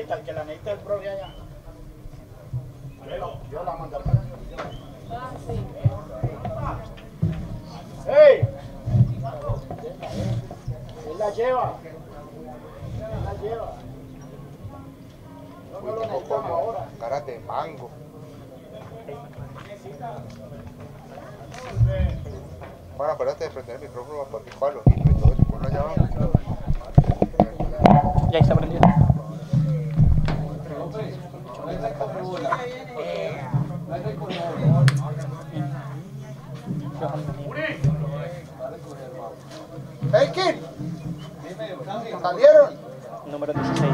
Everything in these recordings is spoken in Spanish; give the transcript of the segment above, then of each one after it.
el que la necesita es el profe allá. Yo, yo la mando para ¡Ey! Él la lleva. Él la lleva. No, no lo necesitan ahora. Caras de mango. Bueno, acuérdate de prender el micrófono para hijos y todo eso. Ponlo allá abajo. Ya está prendido. ¡Hey, Kid! ¿Salieron? Número 16,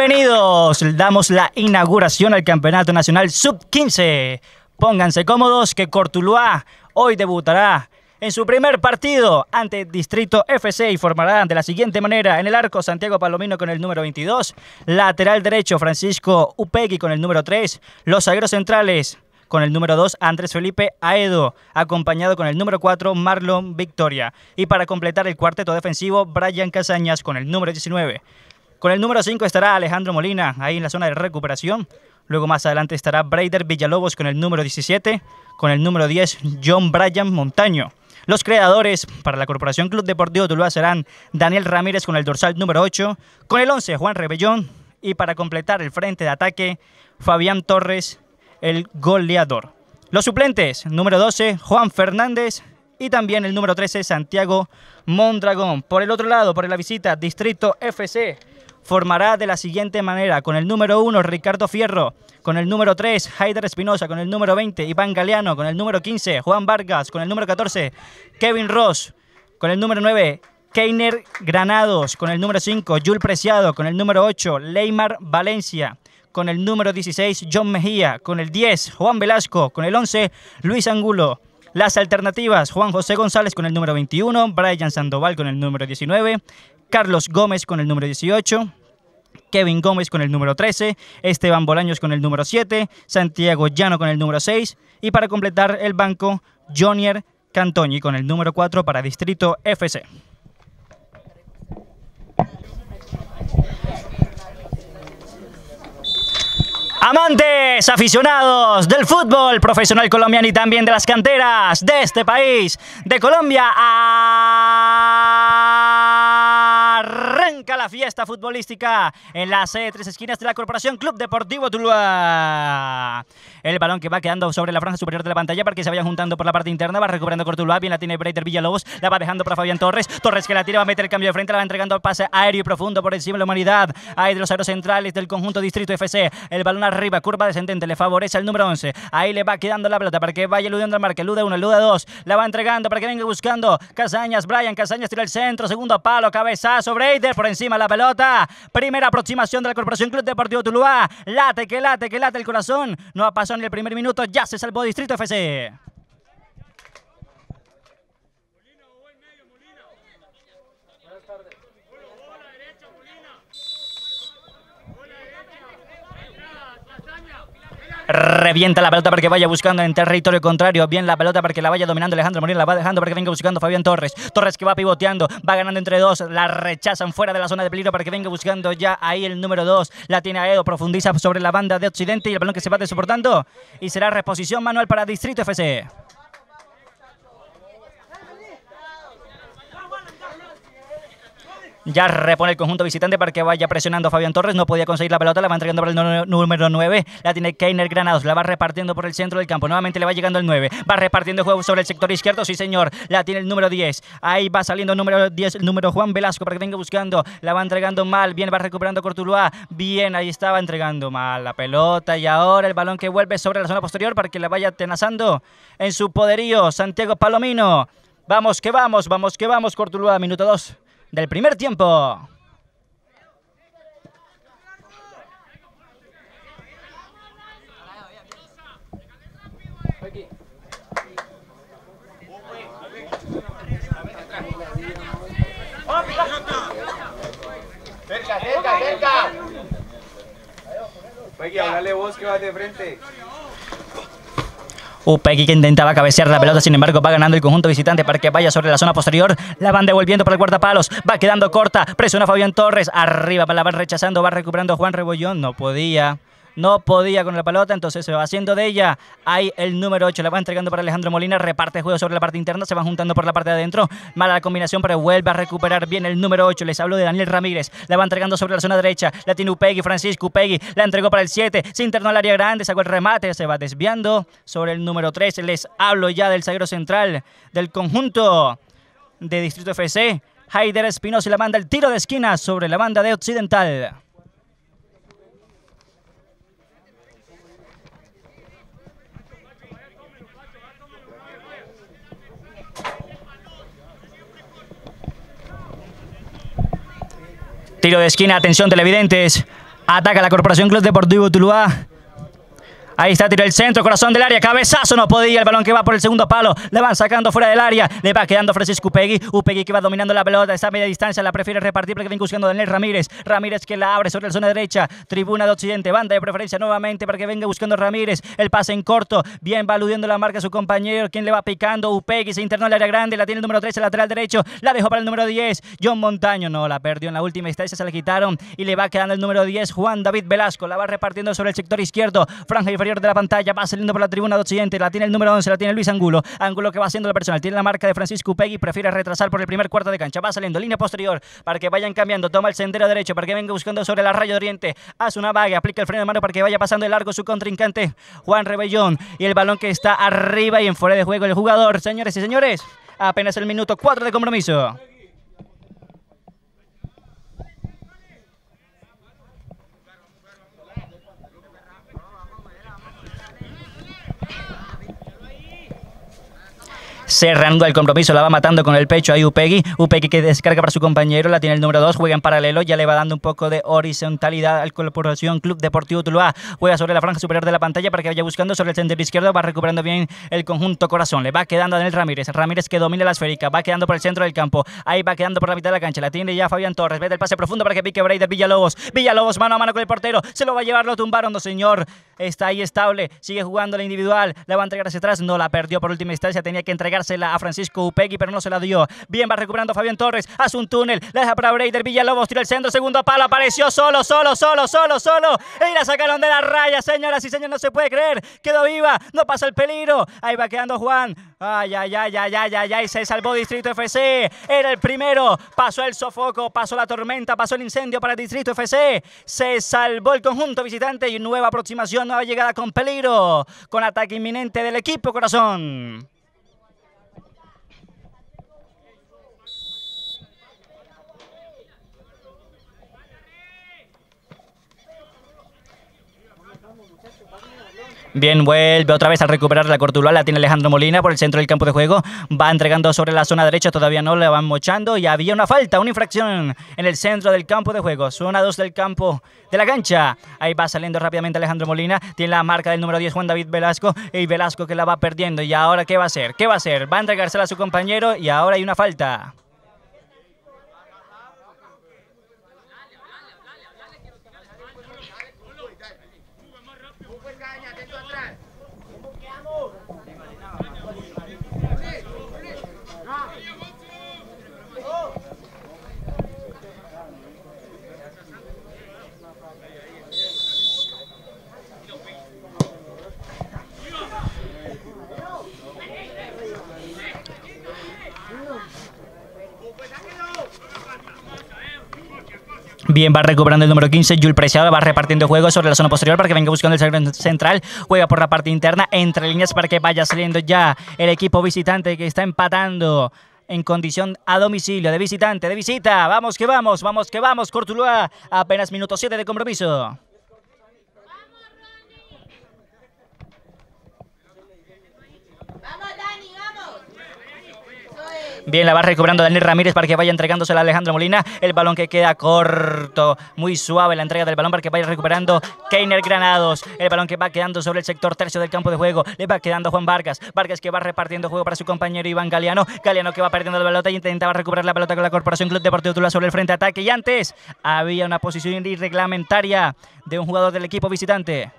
bienvenidos. Damos la inauguración al Campeonato Nacional Sub-15. Pónganse cómodos que Cortuluá hoy debutará en su primer partido ante Distrito FC y formará de la siguiente manera en el arco Santiago Palomino con el número 22, lateral derecho Francisco Upegui con el número 3, los zagueros centrales con el número 2 Andrés Felipe Aedo, acompañado con el número 4 Marlon Victoria. Y para completar el cuarteto defensivo, Brian Casañas con el número 19. Con el número 5 estará Alejandro Molina, ahí en la zona de recuperación. Luego más adelante estará Braider Villalobos con el número 17. Con el número 10, John Bryan Montaño. Los creadores para la Corporación Club Deportivo Tuluá serán Daniel Ramírez con el dorsal número 8. Con el 11, Juan Rebellón. Y para completar el frente de ataque, Fabián Torres el goleador. Los suplentes, número 12, Juan Fernández y también el número 13, Santiago Mondragón. Por el otro lado, por la visita, Distrito FC formará de la siguiente manera, con el número 1, Ricardo Fierro, con el número 3, Haider Espinosa, con el número 20, Iván Galeano, con el número 15, Juan Vargas, con el número 14, Kevin Ross, con el número 9, Keiner Granados, con el número 5, Jul Preciado, con el número 8, Leymar Valencia, con el número 16, John Mejía, con el 10, Juan Velasco, con el 11, Luis Angulo. Las alternativas, Juan José González con el número 21, Brian Sandoval con el número 19, Carlos Gómez con el número 18, Kevin Gómez con el número 13, Esteban Bolaños con el número 7, Santiago Llano con el número 6 y para completar el banco, Jonier Cantoni con el número 4 para Distrito FC. Amantes, aficionados del fútbol profesional colombiano y también de las canteras de este país, de Colombia, arranca la fiesta futbolística en la sede de tres esquinas de la Corporación Club Deportivo Tuluá. El balón que va quedando sobre la franja superior de la pantalla para que se vayan juntando por la parte interna. Va recuperando Cortuluá. Bien la tiene Breiter Villalobos. La va dejando para Fabián Torres. Torres que la tira, va a meter el cambio de frente. La va entregando al pase aéreo y profundo por encima de la humanidad. Ahí de los aeros centrales del conjunto Distrito FC. El balón arriba, curva descendente. Le favorece al número 11. Ahí le va quedando la pelota para que vaya eludiendo al marque. Elude 1, elude 2. La va entregando para que venga buscando Casañas. Brian Casañas tira el centro. Segundo palo, cabezazo. Breiter por encima la pelota. Primera aproximación de la Corporación Club Deportivo Tuluá. Late, que late, que late el corazón. No ha pasado ni el primer minuto. Ya se salvó Distrito FC. Revienta la pelota para que vaya buscando en territorio contrario. Bien la pelota para que la vaya dominando Alejandro Molina. La va dejando para que venga buscando Fabián Torres. Torres que va pivoteando. Va ganando entre dos. La rechazan fuera de la zona de peligro para que venga buscando ya ahí el número dos. La tiene Aedo. Profundiza sobre la banda de Occidente y el balón que se va desoportando. Y será reposición manual para Distrito FC. Ya repone el conjunto visitante para que vaya presionando a Fabián Torres. No podía conseguir la pelota. La va entregando para el número 9. La tiene Keiner Granados. La va repartiendo por el centro del campo. Nuevamente le va llegando el 9. Va repartiendo el juego sobre el sector izquierdo. Sí, señor. La tiene el número 10. Ahí va saliendo el número 10, el número Juan Velasco para que venga buscando. La va entregando mal. Bien, va recuperando Cortuluá. Bien, ahí estaba entregando mal la pelota. Y ahora el balón que vuelve sobre la zona posterior para que la vaya tenazando en su poderío. Santiago Palomino. Vamos que vamos, vamos que vamos, Cortuluá. Minuto 2 del primer tiempo. Cerca, cerca, cerca. Peggy, háblale vos que vas de frente. Upegui que intentaba cabecear la pelota, sin embargo va ganando el conjunto visitante para que vaya sobre la zona posterior. La van devolviendo para el guardapalos, va quedando corta, presiona Fabián Torres, arriba la van rechazando, va recuperando Juan Rebollón, no podía. No podía con la pelota, entonces se va haciendo de ella. Ahí el número 8 la va entregando para Alejandro Molina. Reparte juego sobre la parte interna, se van juntando por la parte de adentro. Mala la combinación, pero vuelve a recuperar bien el número 8. Les hablo de Daniel Ramírez. La va entregando sobre la zona derecha. La tiene Upegui, Francisco Upegui. La entregó para el 7. Se internó al área grande, sacó el remate. Se va desviando sobre el número 3. Les hablo ya del zaguero central del conjunto de Distrito FC. Haider Espinosa la manda el tiro de esquina sobre la banda de Occidental. Tiro de esquina, atención televidentes. Ataca la Corporación Club Deportivo Tuluá. Ahí está, tira el centro, corazón del área, cabezazo, no podía, el balón que va por el segundo palo, le van sacando fuera del área, le va quedando Francisco Upegui, Upegui que va dominando la pelota, está a media distancia, la prefiere repartir porque viene buscando Daniel Ramírez, Ramírez que la abre sobre la zona derecha, tribuna de Occidente, banda de preferencia nuevamente para que venga buscando Ramírez, el pase en corto, bien va aludiendo la marca a su compañero, quien le va picando, Upegui se internó al área grande, la tiene el número 13, lateral derecho, la dejó para el número 10, John Montaño, no, la perdió en la última instancia, se la quitaron y le va quedando el número 10, Juan David Velasco, la va repartiendo sobre el sector izquierdo, franja inferior de la pantalla, va saliendo por la tribuna de Occidente, la tiene el número 11, la tiene Luis Angulo, Angulo que va haciendo la personal, tiene la marca de Francisco Upegui, prefiere retrasar por el primer cuarto de cancha, va saliendo línea posterior para que vayan cambiando, toma el sendero derecho para que venga buscando sobre la raya de Oriente, hace una vaga, aplica el freno de mano para que vaya pasando de largo su contrincante, Juan Rebellón, y el balón que está arriba y en fuera de juego el jugador, señores y señores, apenas el minuto 4 de compromiso. Cerrando el compromiso, la va matando con el pecho ahí Upegui, Upegui que descarga para su compañero, la tiene el número 2, juega en paralelo, ya le va dando un poco de horizontalidad al Corporación Club Deportivo Tuluá, juega sobre la franja superior de la pantalla para que vaya buscando sobre el centro izquierdo, va recuperando bien el conjunto corazón, le va quedando a Daniel Ramírez, Ramírez que domina la esférica, va quedando por el centro del campo, ahí va quedando por la mitad de la cancha, la tiene ya Fabián Torres, vete el pase profundo para que pique Braider Villalobos, Villalobos mano a mano con el portero, se lo va a llevar, lo tumbaron, no señor, está ahí estable, sigue jugando la individual, la va a entregar hacia atrás, no la perdió por última instancia, tenía que entregársela a Francisco Upegui, pero no se la dio. Bien va recuperando Fabián Torres, hace un túnel, la deja para Breider Villalobos, tira el centro, segundo palo, apareció solo, solo, solo, solo, solo, y la sacaron de la raya, señoras y señores, no se puede creer, quedó viva, no pasa el peligro, ahí va quedando Juan, Ay, ay, ay, ay, ay, ay, ay, se salvó Distrito FC. Era el primero. Pasó el sofoco, pasó la tormenta, pasó el incendio para Distrito FC. Se salvó el conjunto visitante y nueva aproximación, nueva llegada con peligro. Con ataque inminente del equipo corazón. Bien, vuelve otra vez a recuperar la Cortuluá. La tiene Alejandro Molina por el centro del campo de juego. Va entregando sobre la zona derecha. Todavía no le van mochando. Y había una falta, una infracción en el centro del campo de juego. Zona 2 del campo de la cancha. Ahí va saliendo rápidamente Alejandro Molina. Tiene la marca del número 10, Juan David Velasco. Y Velasco que la va perdiendo. ¿Y ahora qué va a hacer? ¿Qué va a hacer? Va a entregársela a su compañero. Y ahora hay una falta. Bien, va recuperando el número 15. Jules Preciado va repartiendo juego sobre la zona posterior para que venga buscando el segmento central. Juega por la parte interna, entre líneas para que vaya saliendo ya el equipo visitante que está empatando en condición a domicilio, de visitante, de visita. Vamos que vamos, vamos que vamos. Cortuluá, apenas minuto 7 de compromiso. Vamos, Dani, vamos. Eso es. Bien, la va recuperando Daniel Ramírez para que vaya entregándosela a Alejandro Molina. El balón que queda corto, muy suave la entrega del balón para que vaya recuperando Keiner Granados. El balón que va quedando sobre el sector tercio del campo de juego. Le va quedando Juan Vargas. Vargas que va repartiendo juego para su compañero Iván Galeano. Galeano que va perdiendo la pelota y intentaba recuperar la pelota con la Corporación Club Deportivo Tula sobre el frente ataque. Y antes había una posición irreglamentaria de un jugador del equipo visitante.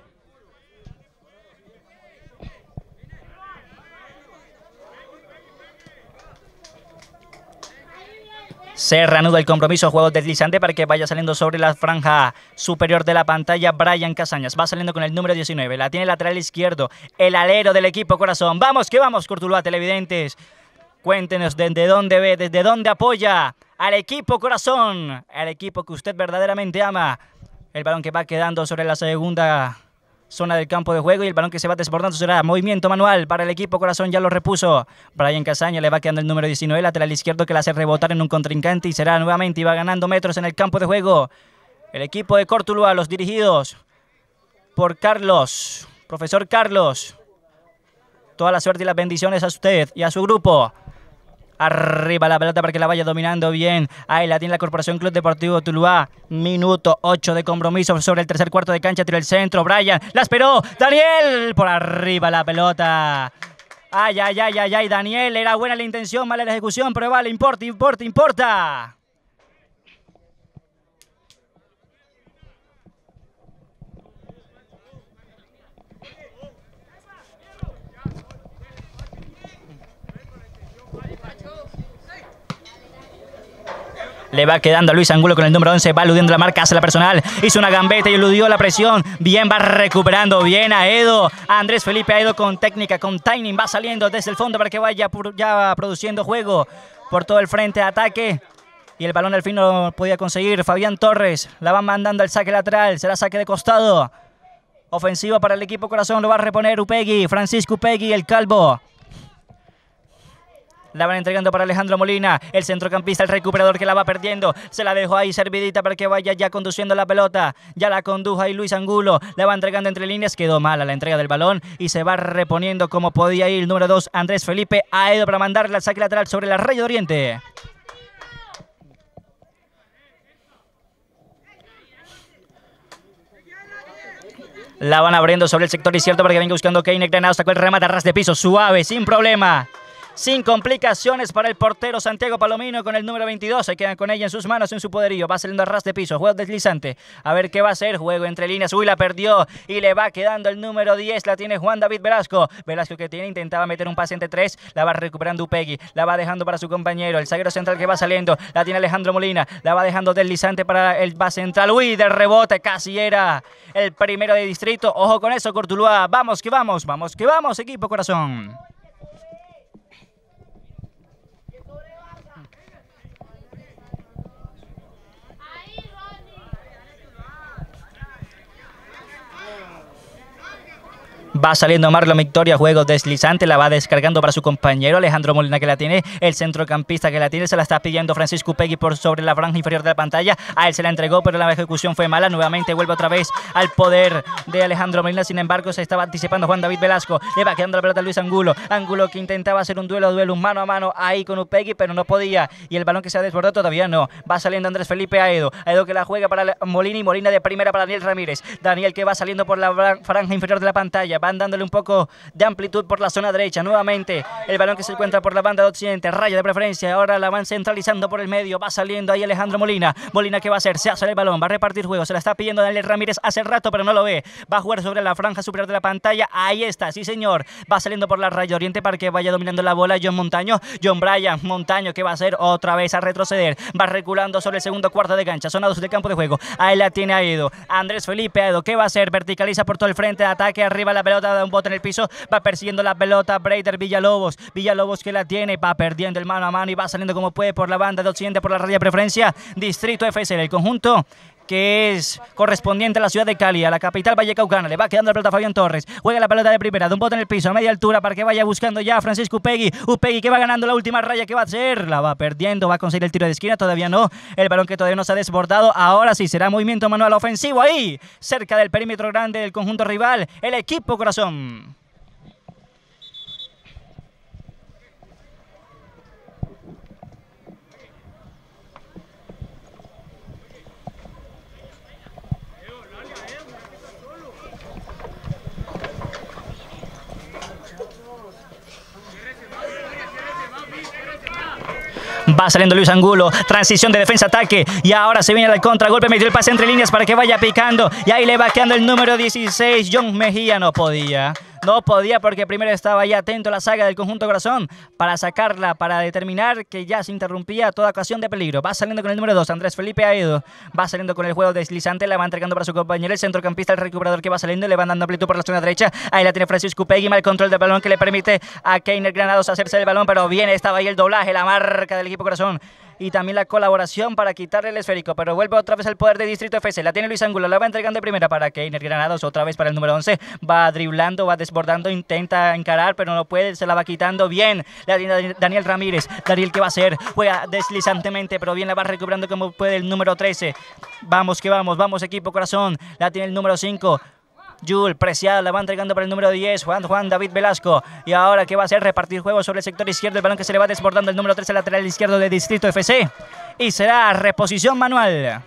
Se reanuda el compromiso, juego deslizante para que vaya saliendo sobre la franja superior de la pantalla Brian Casañas. Va saliendo con el número 19, la tiene lateral izquierdo, el alero del equipo corazón. Vamos, que vamos, Cortuluá, televidentes. Cuéntenos desde dónde ve, desde dónde apoya al equipo corazón, al equipo que usted verdaderamente ama. El balón que va quedando sobre la segunda zona del campo de juego y el balón que se va desbordando será movimiento manual para el equipo corazón, ya lo repuso. Brian Casaña le va quedando el número 19, lateral izquierdo que le hace rebotar en un contrincante y será nuevamente y va ganando metros en el campo de juego. El equipo de Cortuluá, los dirigidos por Carlos, profesor Carlos. Toda la suerte y las bendiciones a usted y a su grupo. Arriba la pelota para que la vaya dominando bien. Ahí la tiene la Corporación Club Deportivo Tuluá. Minuto 8 de compromiso sobre el tercer cuarto de cancha. Tiro el centro. Brian la esperó. Daniel por arriba la pelota. Ay, ay, ay, ay, ay. Daniel era buena la intención, mala la ejecución, pero vale, importa, importa, importa. Le va quedando a Luis Angulo con el número 11. Va eludiendo la marca, hace la personal. Hizo una gambeta y eludió la presión. Bien, va recuperando. Bien a Edo. Andrés Felipe Edo con técnica, con timing. Va saliendo desde el fondo para que vaya ya produciendo juego por todo el frente de ataque. Y el balón al fin no podía conseguir. Fabián Torres la va mandando al saque lateral. Será saque de costado. Ofensiva para el equipo corazón. Lo va a reponer Upegui. Francisco Upegui, el calvo. La van entregando para Alejandro Molina, el centrocampista, el recuperador que la va perdiendo. Se la dejó ahí servidita para que vaya ya conduciendo la pelota. Ya la condujo ahí Luis Angulo. La va entregando entre líneas. Quedó mala la entrega del balón y se va reponiendo como podía ir el número 2, Andrés Felipe Aedo, para mandarle al saque lateral sobre la Raya de Oriente. La van abriendo sobre el sector izquierdo para que venga buscando Keiner Granados. Sacó el remate a ras de piso, suave, sin problema sin complicaciones para el portero Santiago Palomino con el número 22. Se quedan con ella en sus manos, en su poderío. Va saliendo a ras de piso. Juego deslizante. A ver qué va a hacer. Juego entre líneas. Uy, la perdió. Y le va quedando el número 10. La tiene Juan David Velasco. Velasco que tiene, intentaba meter un pase entre tres. La va recuperando Upegui. La va dejando para su compañero. El zaguero central que va saliendo. La tiene Alejandro Molina. La va dejando deslizante para el base central. Uy, de rebote. Casi era el primero de distrito. Ojo con eso, Cortuluá. Vamos que vamos. Vamos que vamos, equipo corazón. Va saliendo Marlon Victoria, juego deslizante, la va descargando para su compañero Alejandro Molina que la tiene, el centrocampista que la tiene, se la está pidiendo Francisco Pegui por sobre la franja inferior de la pantalla, a él se la entregó pero la ejecución fue mala, nuevamente vuelve otra vez al poder de Alejandro Molina, sin embargo se estaba anticipando Juan David Velasco, le va quedando la pelota a Luis Angulo, Angulo que intentaba hacer un duelo, duelo mano a mano ahí con Upegui pero no podía. Y el balón que se ha desbordado todavía no, va saliendo Andrés Felipe Aedo, Aedo que la juega para Molina y Molina de primera para Daniel Ramírez, Daniel que va saliendo por la franja inferior de la pantalla, van dándole un poco de amplitud por la zona derecha. Nuevamente el balón que se encuentra por la banda de occidente, raya de preferencia. Ahora la van centralizando por el medio. Va saliendo ahí Alejandro Molina. Molina que va a hacer, se hace el balón, va a repartir juego. Se la está pidiendo Daniel Ramírez hace rato, pero no lo ve. Va a jugar sobre la franja superior de la pantalla. Ahí está, sí señor. Va saliendo por la raya oriente para que vaya dominando la bola John Montaño. John Bryan Montaño que va a hacer otra vez a retroceder. Va reculando sobre el segundo cuarto de cancha. Zona 2 del campo de juego. Ahí la tiene Aedo. Andrés Felipe Aedo. ¿Qué va a hacer? Verticaliza por todo el frente de ataque. Arriba la da un bote en el piso. Va persiguiendo la pelota Braider Villalobos. Villalobos que la tiene, va perdiendo el mano a mano y va saliendo como puede por la banda de occidente por la raya de preferencia. Distrito FSL, el conjunto que es correspondiente a la ciudad de Cali, a la capital vallecaucana. Le va quedando la pelota a Fabián Torres. Juega la pelota de primera, de un bote en el piso, a media altura, para que vaya buscando ya a Francisco Upegui. Upegui que va ganando la última raya que va a hacer. La va perdiendo, va a conseguir el tiro de esquina. Todavía no. El balón que todavía no se ha desbordado. Ahora sí será movimiento manual ofensivo ahí, cerca del perímetro grande del conjunto rival. El equipo corazón. Va saliendo Luis Angulo. Transición de defensa-ataque. Y ahora se viene al contragolpe. Metió el pase entre líneas para que vaya picando. Y ahí le va quedando el número 16. John Mejía no podía. No podía porque primero estaba ya atento a la saga del conjunto corazón para sacarla, para determinar que ya se interrumpía toda ocasión de peligro. Va saliendo con el número 2, Andrés Felipe Aedo. Va saliendo con el juego deslizante, la va entregando para su compañero, el centrocampista, el recuperador que va saliendo, le van dando amplitud por la zona derecha. Ahí la tiene Francisco Pegui, mal control del balón que le permite a Keiner Granados hacerse el balón, pero bien estaba ahí el doblaje, la marca del equipo corazón y también la colaboración para quitarle el esférico. Pero vuelve otra vez el poder de Distrito FC. La tiene Luis Angulo, la va entregando de primera para Keiner Granados, otra vez para el número 11. Va driblando, va desbordando, intenta encarar, pero no puede, se la va quitando bien. La tiene Daniel Ramírez. Daniel, ¿qué va a hacer? Juega deslizantemente, pero bien la va recuperando como puede el número 13. Vamos que vamos, vamos equipo corazón. La tiene el número 5. Jul, Preciado, la va entregando para el número 10, Juan, Juan David Velasco. Y ahora, ¿qué va a hacer? Repartir juego sobre el sector izquierdo, el balón que se le va desbordando el número 13, lateral izquierdo de Distrito FC. Y será reposición manual.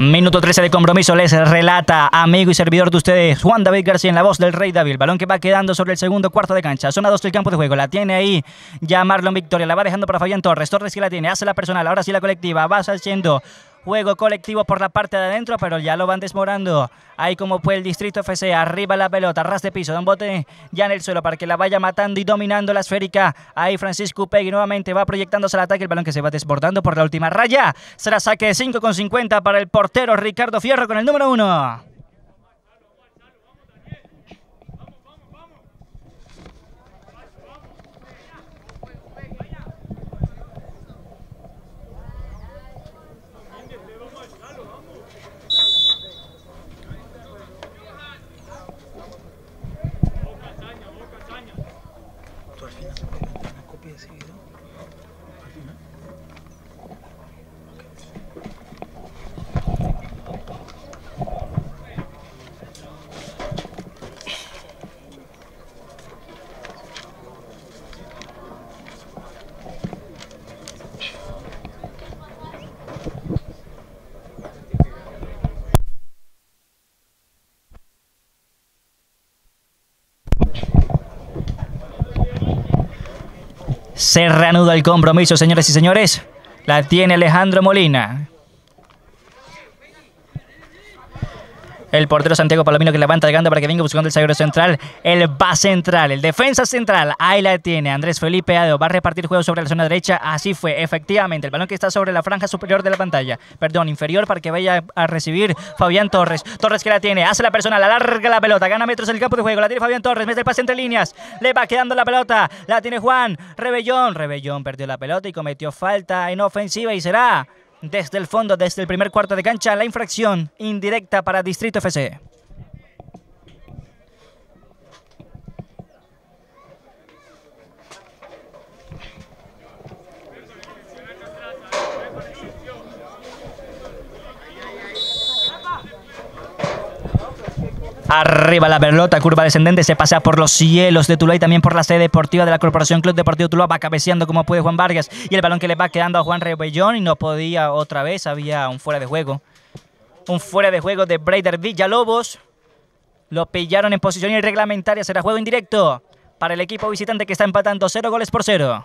Minuto 13 de compromiso les relata amigo y servidor de ustedes Juan David García en la voz del Rey David. Balón que va quedando sobre el segundo cuarto de cancha. Zona 2 del campo de juego. La tiene ahí ya Marlon Victoria. La va dejando para Fabián Torres. Torres que la tiene. Hace la personal. Ahora sí la colectiva. Va haciendo juego colectivo por la parte de adentro, pero ya lo van desmorando. Ahí como fue el Distrito FC, arriba la pelota, ras de piso, da un bote ya en el suelo para que la vaya matando y dominando la esférica. Ahí Francisco Pegui nuevamente va proyectándose al ataque, el balón que se va desbordando por la última raya. Será saque 5 con 50 para el portero Ricardo Fierro con el número 1. Se reanuda el compromiso, señores y señores. La tiene Alejandro Molina. El portero Santiago Palomino que levanta llegando para que venga buscando el zaguero central. El va central, el defensa central. Ahí la tiene Andrés Felipe Ado. Va a repartir juego sobre la zona derecha. Así fue, efectivamente. El balón que está sobre la franja superior de la pantalla. Perdón, inferior para que vaya a recibir Fabián Torres. Torres que la tiene. Hace la persona, la larga la pelota. Gana metros en el campo de juego. La tiene Fabián Torres. Mete el pase entre líneas. Le va quedando la pelota. La tiene Juan. Rebellón. Rebellón perdió la pelota y cometió falta en ofensiva y será desde el fondo, desde el primer cuarto de cancha, la infracción indirecta para Distrito FC. Arriba la pelota, curva descendente, se pasa por los cielos de Tuluá y también por la sede deportiva de la Corporación Club Deportivo Tuluá. Va cabeceando como puede Juan Vargas y el balón que le va quedando a Juan Rebellón y no podía otra vez, había un fuera de juego. Un fuera de juego de Braider Villalobos. Lo pillaron en posición irreglamentaria, será juego indirecto para el equipo visitante que está empatando 0 goles por 0.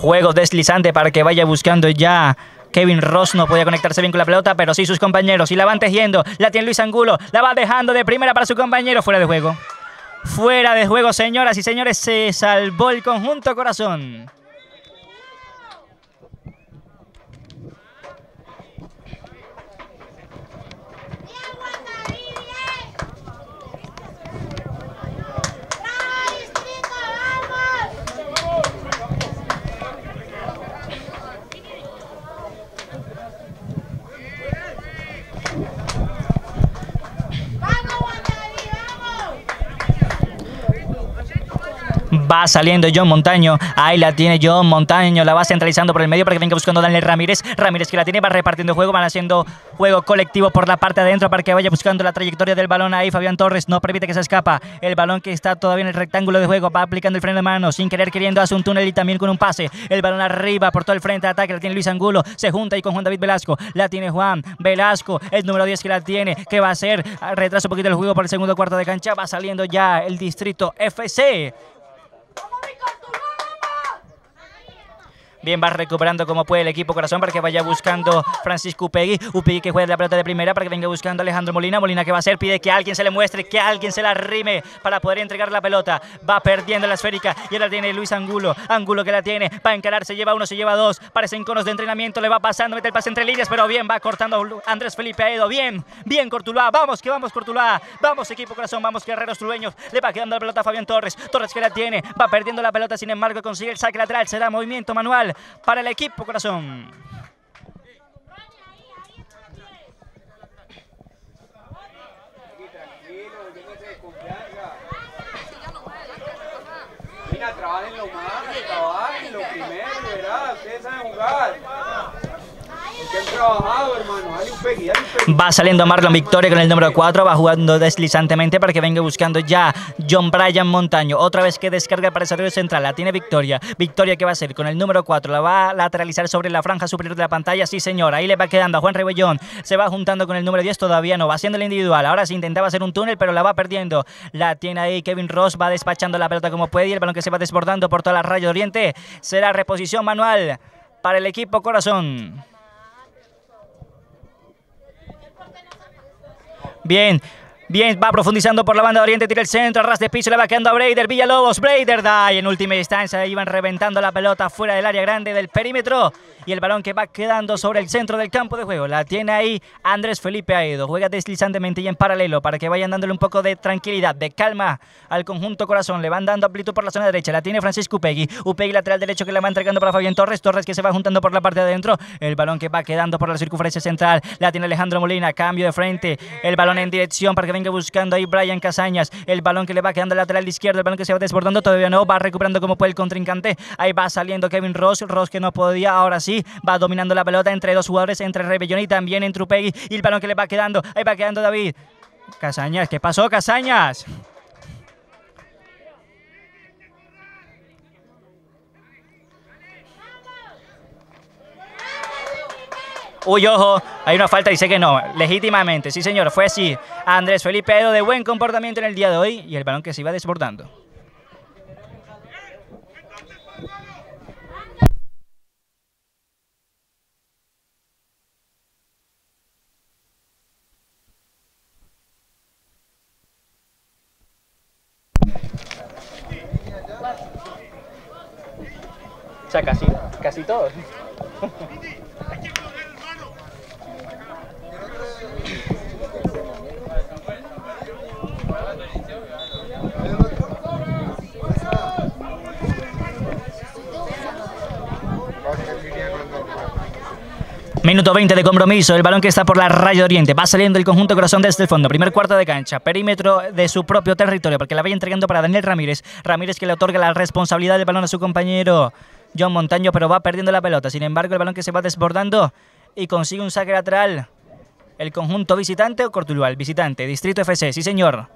Juego deslizante para que vaya buscando ya Kevin Ross no podía conectarse bien con la pelota, pero sí sus compañeros. Y la van tejiendo. La tiene Luis Angulo. La va dejando de primera para su compañero. Fuera de juego. Fuera de juego, señoras y señores. Se salvó el conjunto corazón. Saliendo John Montaño. Ahí la tiene John Montaño. La va centralizando por el medio para que venga buscando Daniel Ramírez. Ramírez que la tiene, va repartiendo juego. Van haciendo juego colectivo por la parte de adentro para que vaya buscando la trayectoria del balón. Ahí Fabián Torres no permite que se escapa. El balón que está todavía en el rectángulo de juego. Va aplicando el freno de mano. Sin querer queriendo hace un túnel y también con un pase. El balón arriba por todo el frente de ataque. La tiene Luis Angulo. Se junta ahí con Juan David Velasco. La tiene Juan Velasco. El número 10 que la tiene. Que va a hacer? Retraso un poquito el juego por el segundo cuarto de cancha. Va saliendo ya el distrito FC. Bien, va recuperando como puede el equipo corazón para que vaya buscando Francisco Upegui. Upegui que juega la pelota de primera para que venga buscando Alejandro Molina. Molina que va a hacer, pide que alguien se le muestre, que alguien se la rime para poder entregar la pelota. Va perdiendo la esférica y ahora tiene Luis Angulo. Angulo que la tiene, va a encarar, se lleva uno, se lleva dos. Parecen conos de entrenamiento, le va pasando, mete el pase entre líneas, pero bien, va cortando Andrés Felipe Aedo. Bien, bien Cortuluá, vamos que vamos Cortuluá. Vamos equipo corazón, vamos guerreros tulueños. Le va quedando la pelota a Fabián Torres. Torres que la tiene, va perdiendo la pelota, sin embargo consigue el saque lateral. Será movimiento manual para el equipo corazón. Mira, trabajenlo más, trabajenlo primero, ¿verdad? Ustedes saben jugar. Porque han trabajado, hermano. Dale un pegue, dale un pegue. Va saliendo Marlon Victoria con el número 4, va jugando deslizantemente para que venga buscando ya John Bryan Montaño. Otra vez que descarga para el desarrollo central, la tiene Victoria. Victoria que va a hacer con el número 4, la va a lateralizar sobre la franja superior de la pantalla. Sí, señor, ahí le va quedando a Juan Rebellón. Se va juntando con el número 10, todavía no, va haciendo el individual. Ahora se intentaba hacer un túnel, pero la va perdiendo. La tiene ahí Kevin Ross, va despachando la pelota como puede y el balón que se va desbordando por toda la raya de Oriente. Será reposición manual para el equipo Corazón. Bien. Bien, va profundizando por la banda de oriente, tira el centro, ras de piso, le va quedando a Braider, Villalobos, Braider da y en última instancia iban reventando la pelota fuera del área grande del perímetro y el balón que va quedando sobre el centro del campo de juego. La tiene ahí Andrés Felipe Aedo, juega deslizantemente y en paralelo para que vayan dándole un poco de tranquilidad, de calma al conjunto corazón. Le van dando amplitud por la zona derecha, la tiene Francisco Upegui, Upegui lateral derecho que le va entregando para Fabián Torres, Torres que se va juntando por la parte de adentro, el balón que va quedando por la circunferencia central, la tiene Alejandro Molina, cambio de frente, el balón en dirección para que venga buscando ahí Brian Casañas. El balón que le va quedando al lateral izquierdo. El balón que se va desbordando. Todavía no. Va recuperando como puede el contrincante. Ahí va saliendo Kevin Ross. Ross que no podía. Ahora sí. Va dominando la pelota entre dos jugadores. Entre Rebellón y también entre Upegui. Y el balón que le va quedando. Ahí va quedando David. Casañas. ¿Qué pasó, Casañas? Uy, ojo, hay una falta, dice que no, legítimamente, sí señor, fue así. Andrés Felipe Edo de buen comportamiento en el día de hoy y el balón que se iba desbordando. O sea, casi, casi todos. Minuto 20 de compromiso, el balón que está por la raya de Oriente, va saliendo el conjunto corazón desde el fondo, primer cuarto de cancha, perímetro de su propio territorio, porque la vaya entregando para Daniel Ramírez, Ramírez que le otorga la responsabilidad del balón a su compañero John Montaño, pero va perdiendo la pelota, sin embargo el balón que se va desbordando y consigue un saque lateral, el conjunto visitante o Cortuluá, el visitante, Distrito FC, sí señor.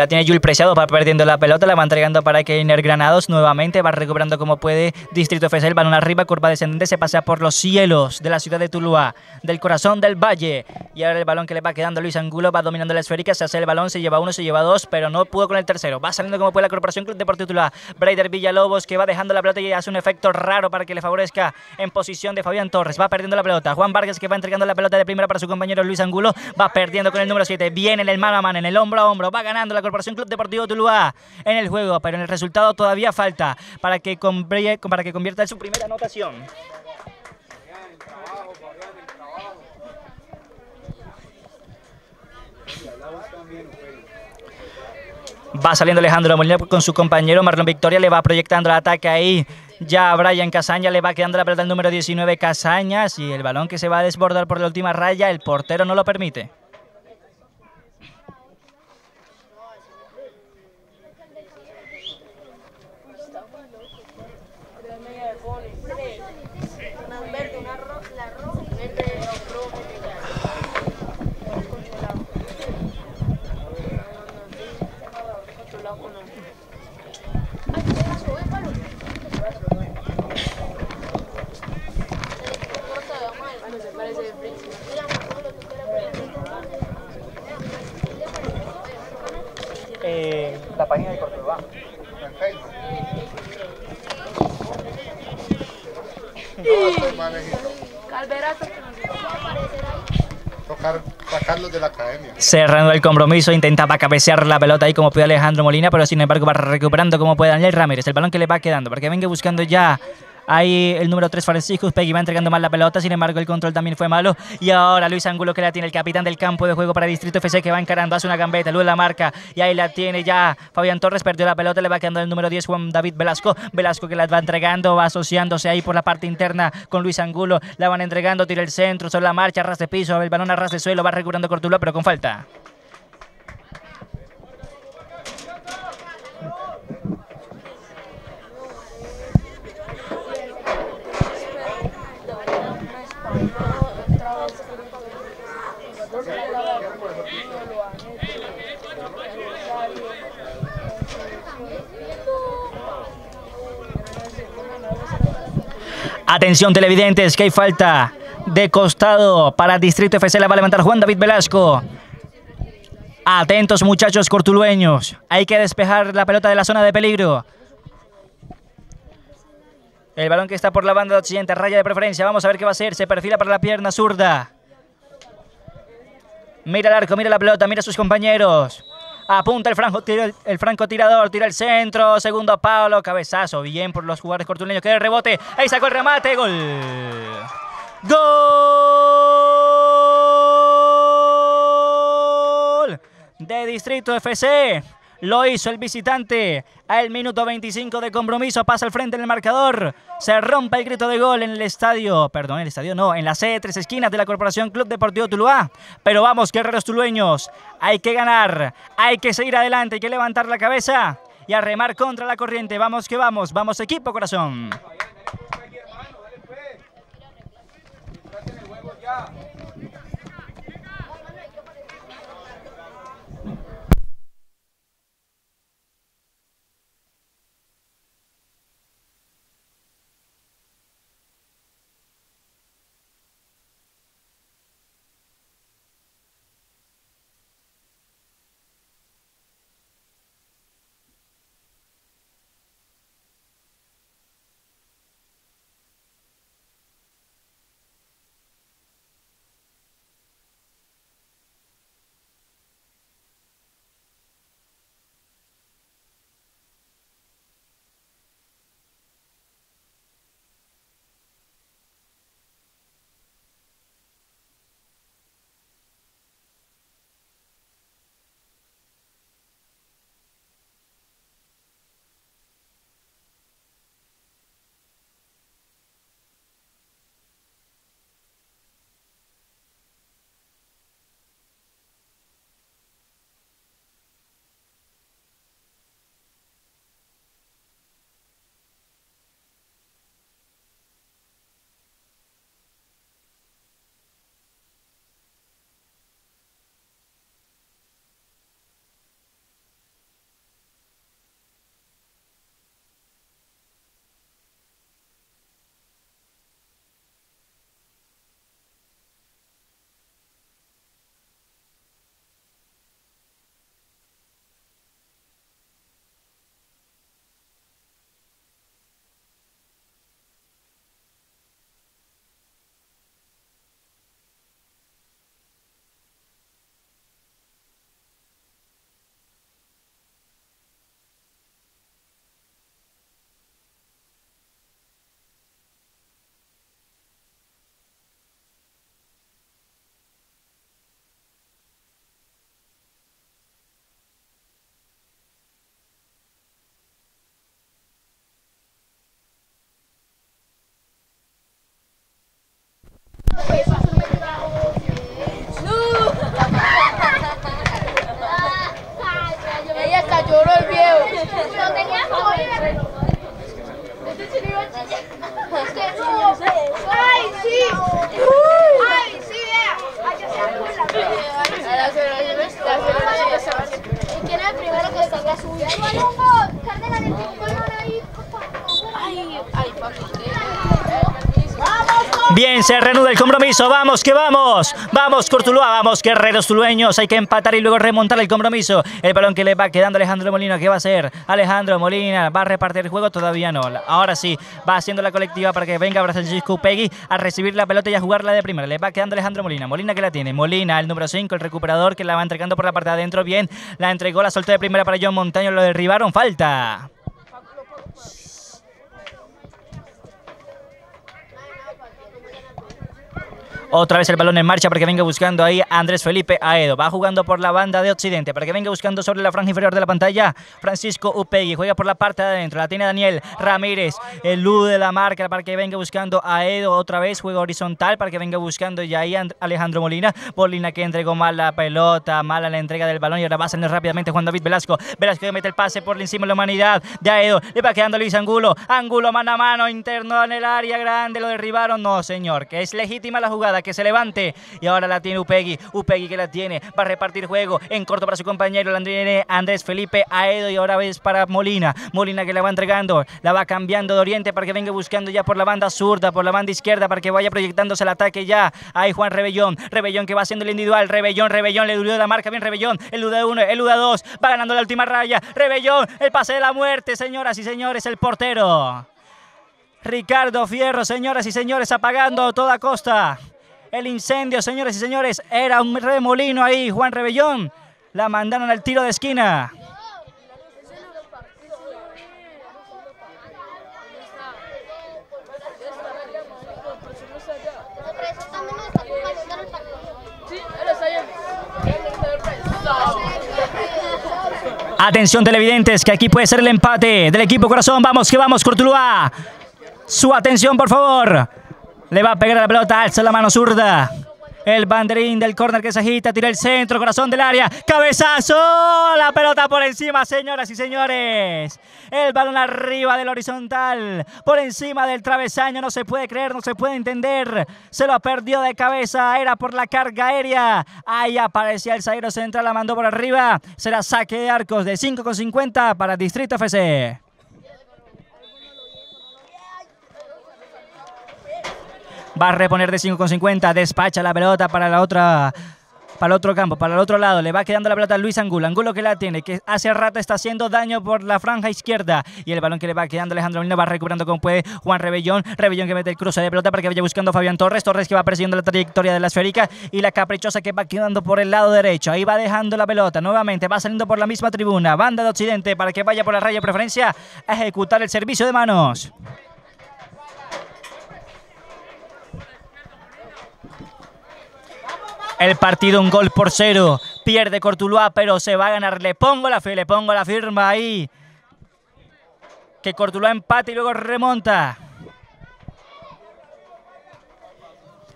La tiene Yul Preciado, va perdiendo la pelota, la va entregando para Keiner Granados. Nuevamente va recuperando como puede Distrito FC. El balón arriba, curva descendente, se pasa por los cielos de la ciudad de Tuluá, del corazón del valle. Y ahora el balón que le va quedando Luis Angulo va dominando la esférica, se hace el balón, se lleva uno, se lleva dos, pero no pudo con el tercero. Va saliendo como puede la Corporación Club Deportivo Tuluá. Braider Villalobos que va dejando la pelota y hace un efecto raro para que le favorezca en posición de Fabián Torres. Va perdiendo la pelota. Juan Vargas que va entregando la pelota de primera para su compañero Luis Angulo. Va perdiendo con el número 7. Viene en el mano a mano, en el hombro a hombro. Va ganando la Corporación Club Deportivo Tuluá en el juego, pero en el resultado todavía falta para que, para que convierta en su primera anotación. Va saliendo Alejandro Molina con su compañero Marlon Victoria, le va proyectando el ataque ahí. Ya Brian Casaña le va quedando la pelota al número 19 Casañas y el balón que se va a desbordar por la última raya, el portero no lo permite. Una verde, una ro la roja y verde rojo la página de Cortuluá. En Facebook. No, estoy mal, hijito. Calverato. Cerrando el compromiso, intentaba cabecear la pelota ahí como puede Alejandro Molina, pero sin embargo va recuperando como puede Daniel Ramírez. El balón que le va quedando, porque venga buscando ya ahí el número 3 Francisco Peggy va entregando mal la pelota, sin embargo el control también fue malo. Y ahora Luis Angulo que la tiene el capitán del campo de juego para Distrito FC que va encarando, hace una gambeta, Luis la marca y ahí la tiene ya Fabián Torres, perdió la pelota, le va quedando el número 10 Juan David Velasco. Velasco que la va entregando, va asociándose ahí por la parte interna con Luis Angulo, la van entregando, tira el centro, sobre la marcha, ras de piso, el balón a ras de suelo, va recuperando Cortuluá pero con falta. Atención televidentes, que hay falta de costado para Distrito FC. La va a levantar Juan David Velasco. Atentos muchachos cortulueños. Hay que despejar la pelota de la zona de peligro. El balón que está por la banda occidente, raya de preferencia. Vamos a ver qué va a hacer. Se perfila para la pierna zurda. Mira el arco, mira la pelota, mira a sus compañeros. Apunta el, franco, tira el, el francotirador, tira el centro, segundo palo, cabezazo, bien por los jugadores cortuleños, queda el rebote, ahí sacó el remate, gol. Gol de Distrito FC. Lo hizo el visitante al minuto 25 de compromiso. Pasa al frente en el marcador. Se rompe el grito de gol en el estadio. Perdón, en el estadio no. En la sede de tres esquinas de la Corporación Club Deportivo Tuluá. Pero vamos, guerreros tulueños. Hay que ganar. Hay que seguir adelante. Hay que levantar la cabeza y a remar contra la corriente. Vamos que vamos. Vamos, equipo corazón. Se reanuda el compromiso. Vamos, que vamos. Vamos, Cortuluá. Vamos, guerreros tulueños. Hay que empatar y luego remontar el compromiso. El balón que le va quedando Alejandro Molina. ¿Qué va a hacer? Alejandro Molina va a repartir el juego. Todavía no. Ahora sí. Va haciendo la colectiva para que venga Francisco Pegui a recibir la pelota y a jugarla de primera. Le va quedando Alejandro Molina. Molina que la tiene. Molina, el número 5, el recuperador que la va entregando por la parte de adentro. Bien, la entregó, la soltó de primera para John Montaño. Lo derribaron. Falta. Otra vez el balón en marcha para que venga buscando ahí Andrés Felipe Aedo. Va jugando por la banda de Occidente para que venga buscando sobre la franja inferior de la pantalla. Francisco Upegui juega por la parte de adentro. La tiene Daniel Ramírez. El de la marca para que venga buscando Aedo. Otra vez juega horizontal para que venga buscando ya ahí Alejandro Molina. Molina que entregó mal la pelota. Mala la entrega del balón y ahora va a salir rápidamente Juan David Velasco. Velasco que mete el pase por encima de la humanidad de Aedo. Le va quedando Luis Angulo. Angulo mano a mano interno en el área grande. Lo derribaron. No, señor. Que es legítima la jugada que se levante. Y ahora la tiene Upegui. Upegui que la tiene. Va a repartir juego en corto para su compañero. Andrés Felipe Aedo. Y ahora ves para Molina. Molina que la va entregando. La va cambiando de oriente para que venga buscando ya por la banda zurda, por la banda izquierda, para que vaya proyectándose el ataque ya. Ahí Juan Rebellón. Rebellón que va haciendo el individual. Rebellón, Rebellón. Le durió la marca bien Rebellón. El UDA 1, el UDA 2. Va ganando la última raya. Rebellón. El pase de la muerte, señoras y señores. El portero. Ricardo Fierro, señoras y señores, apagando toda costa el incendio, señores y señores. Era un remolino ahí, Juan Rebellón. La mandaron al tiro de esquina. Atención televidentes, que aquí puede ser el empate del equipo Corazón. Vamos, que vamos, Cortuluá. Su atención, por favor. Le va a pegar la pelota, alza la mano zurda. El banderín del córner que se agita, tira el centro, corazón del área, cabezazo, la pelota por encima, señoras y señores. El balón arriba del horizontal, por encima del travesaño, no se puede creer, no se puede entender. Se lo perdió de cabeza, era por la carga aérea. Ahí aparecía el zaguero central, la mandó por arriba. Será saque de arcos de 5,50 para Distrito FC. Va a reponer de 5,50. Despacha la pelota para la otra. Para el otro campo, para el otro lado, le va quedando la pelota a Luis Angulo. Angulo que la tiene, que hace rato está haciendo daño por la franja izquierda. Y el balón que le va quedando Alejandro Molina va recuperando como puede Juan Rebellón. Rebellón que mete el cruce de pelota para que vaya buscando Fabián Torres. Torres que va persiguiendo la trayectoria de la esférica. Y la caprichosa que va quedando por el lado derecho. Ahí va dejando la pelota. Nuevamente va saliendo por la misma tribuna. Banda de Occidente para que vaya por la raya preferencia a ejecutar el servicio de manos. El partido un gol por cero. Pierde Cortuluá, pero se va a ganar. Le pongo la fe, le pongo la firma ahí. Que Cortuluá empate y luego remonta.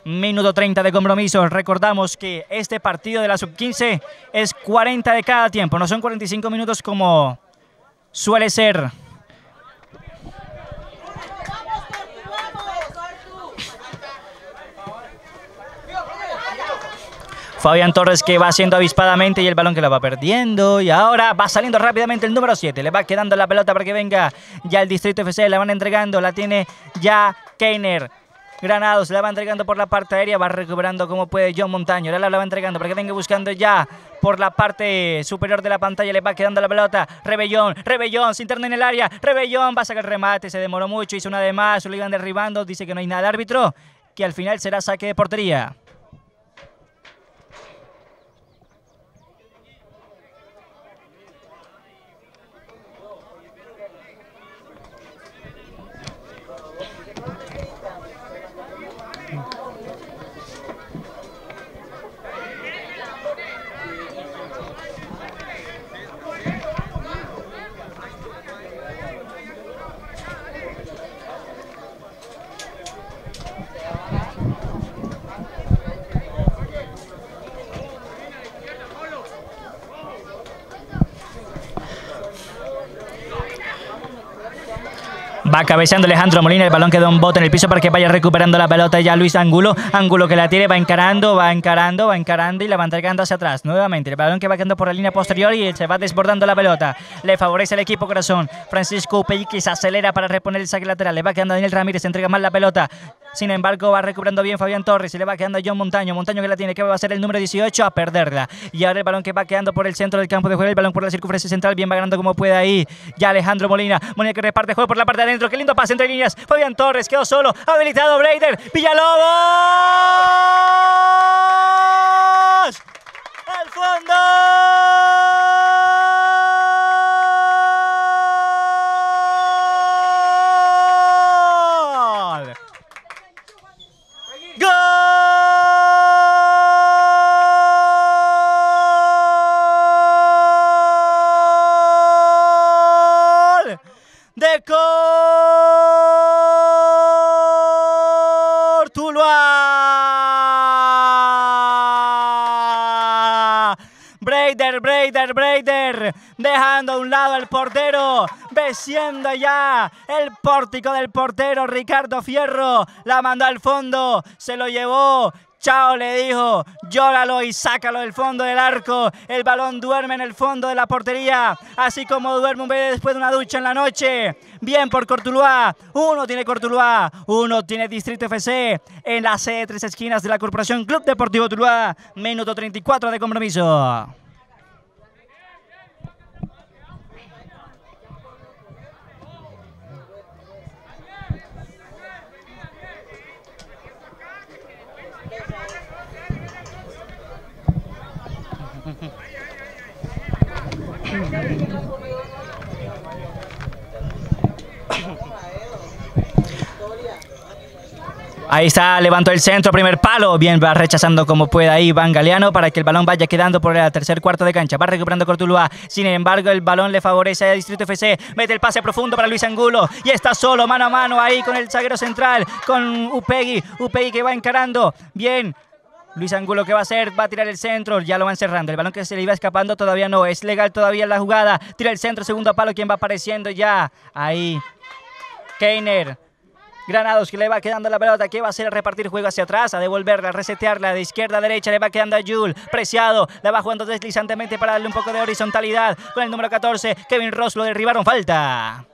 Minuto 30 de compromiso. Recordamos que este partido de la sub-15 es 40 de cada tiempo. No son 45 minutos como suele ser. Fabián Torres que va haciendo avispadamente y el balón que la va perdiendo. Y ahora va saliendo rápidamente el número 7. Le va quedando la pelota para que venga ya el Distrito FC. La van entregando. La tiene ya Keiner. Granados la va entregando por la parte aérea, va recuperando como puede John Montaño. La, la va entregando para que venga buscando ya por la parte superior de la pantalla. Le va quedando la pelota. Rebellón, Rebellón, se interna en el área. Rebellón va a sacar remate, se demoró mucho, hizo una de más, lo iban derribando. Dice que no hay nada árbitro, que al final será saque de portería. Va cabeceando Alejandro Molina. El balón queda un bote en el piso para que vaya recuperando la pelota ya Luis Angulo. Angulo que la tiene, va encarando, va encarando, va encarando y la va entregando hacia atrás. Nuevamente el balón que va quedando por la línea posterior y se va desbordando la pelota. Le favorece el equipo corazón. Francisco Upey que se acelera para reponer el saque lateral. Le va quedando Daniel Ramírez, entrega mal la pelota. Sin embargo, va recuperando bien Fabián Torres y le va quedando John Montaño. Montaño que la tiene, que va a ser el número 18 a perderla. Y ahora el balón que va quedando por el centro del campo de juego. El balón por la circunferencia central. Bien va ganando como puede ahí. Ya Alejandro Molina. Molina que reparte juego por la parte de adentro. Qué lindo pase entre líneas. Fabián Torres quedó solo. Habilitado Breider. Villalobos. ¡Al fondo! Besiendo ya el pórtico del portero Ricardo Fierro, la mandó al fondo, se lo llevó, Chao le dijo, llóralo y sácalo del fondo del arco. El balón duerme en el fondo de la portería, así como duerme un bebé después de una ducha en la noche. Bien por Cortuluá, uno tiene Cortuluá, uno tiene Distrito FC en la sede de tres esquinas de la Corporación Club Deportivo Tuluá. Minuto 34 de compromiso. Ahí está, levantó el centro, primer palo. Bien, va rechazando como puede ahí Van Galeano para que el balón vaya quedando por el tercer cuarto de cancha. Va recuperando Cortuluá. Sin embargo, el balón le favorece a Distrito FC. Mete el pase profundo para Luis Angulo. Y está solo, mano a mano ahí con el zaguero central, con Upegui. Upegui que va encarando. Bien, Luis Angulo, ¿qué va a hacer? Va a tirar el centro, ya lo va encerrando. El balón que se le iba escapando todavía no. Es legal todavía la jugada. Tira el centro, segundo palo, quien va apareciendo ya. Ahí. Keiner. Granados que le va quedando la pelota, que va a hacer repartir juego hacia atrás, a devolverla, a resetearla de izquierda a derecha, le va quedando a Jul, Preciado, la va jugando deslizantemente para darle un poco de horizontalidad con el número 14, Kevin Ross lo derribaron, falta.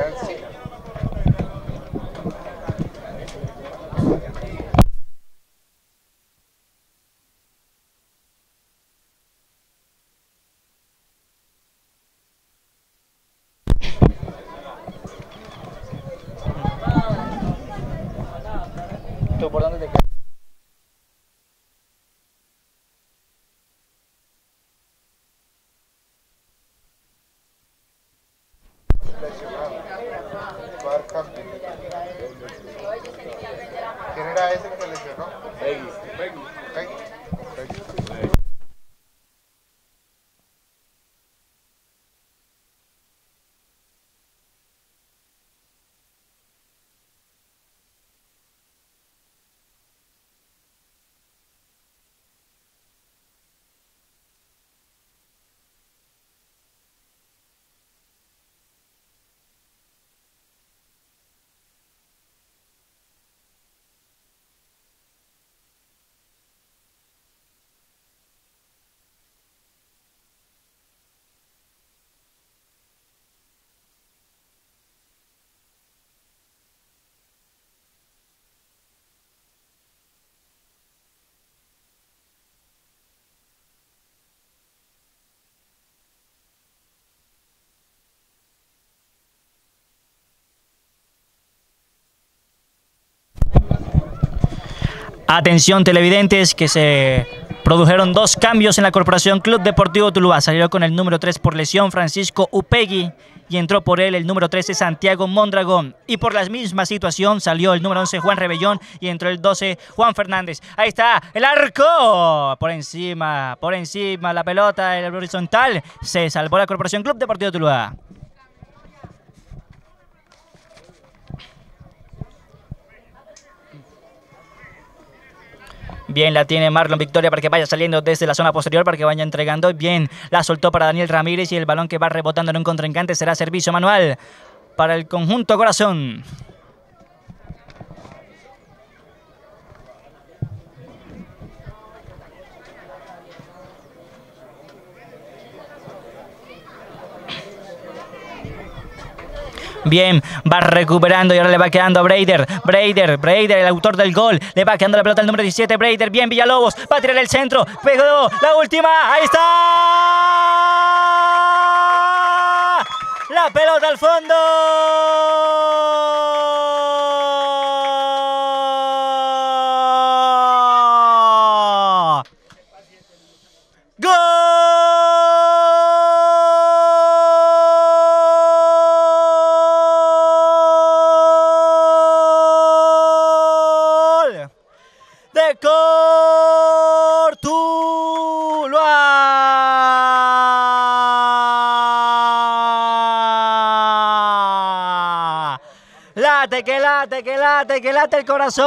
Quedan cinco. ¿Tú por dónde te Lesionado. Atención televidentes que se produjeron dos cambios en la Corporación Club Deportivo Tuluá. Salió con el número 3 por lesión Francisco Upegui y entró por él el número 13 Santiago Mondragón. Y por la misma situación salió el número 11 Juan Rebellón y entró el 12 Juan Fernández. Ahí está el arco. Por encima, por encima la pelota, el horizontal. Se salvó la Corporación Club Deportivo Tuluá. Bien, la tiene Marlon Victoria para que vaya saliendo desde la zona posterior para que vaya entregando. Bien, la soltó para Daniel Ramírez y el balón que va rebotando en un contrincante será servicio manual para el conjunto corazón. Bien, va recuperando y ahora le va quedando a Brader. Brader, Brader, el autor del gol. Le va quedando la pelota al número 17. Brader, bien, Villalobos. Va a tirar el centro. Pegó la última. Ahí está. La pelota al fondo. Late, que late, el corazón.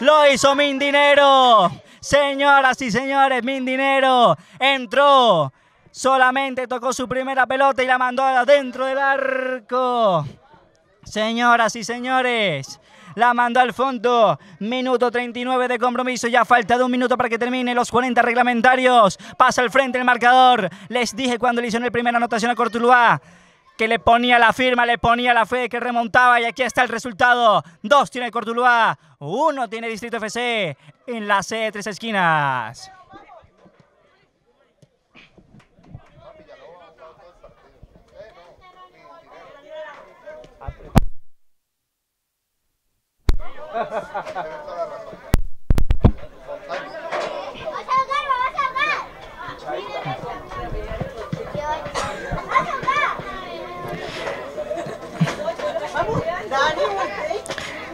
Lo hizo Mindinero. Señoras y señores, Mindinero entró. Solamente tocó su primera pelota y la mandó adentro del arco. Señoras y señores, la mandó al fondo. Minuto 39 de compromiso. Ya falta de un minuto para que termine los 40 reglamentarios. Pasa al frente el marcador. Les dije cuando le hicieron la primera anotación a Cortuluá que le ponía la firma, le ponía la fe, que remontaba y aquí está el resultado. Dos tiene Cortuluá, uno tiene Distrito FC en la C de Tres Esquinas. ¡Vas a ahogar, vas a ahogar! ¡Vas a ahogar!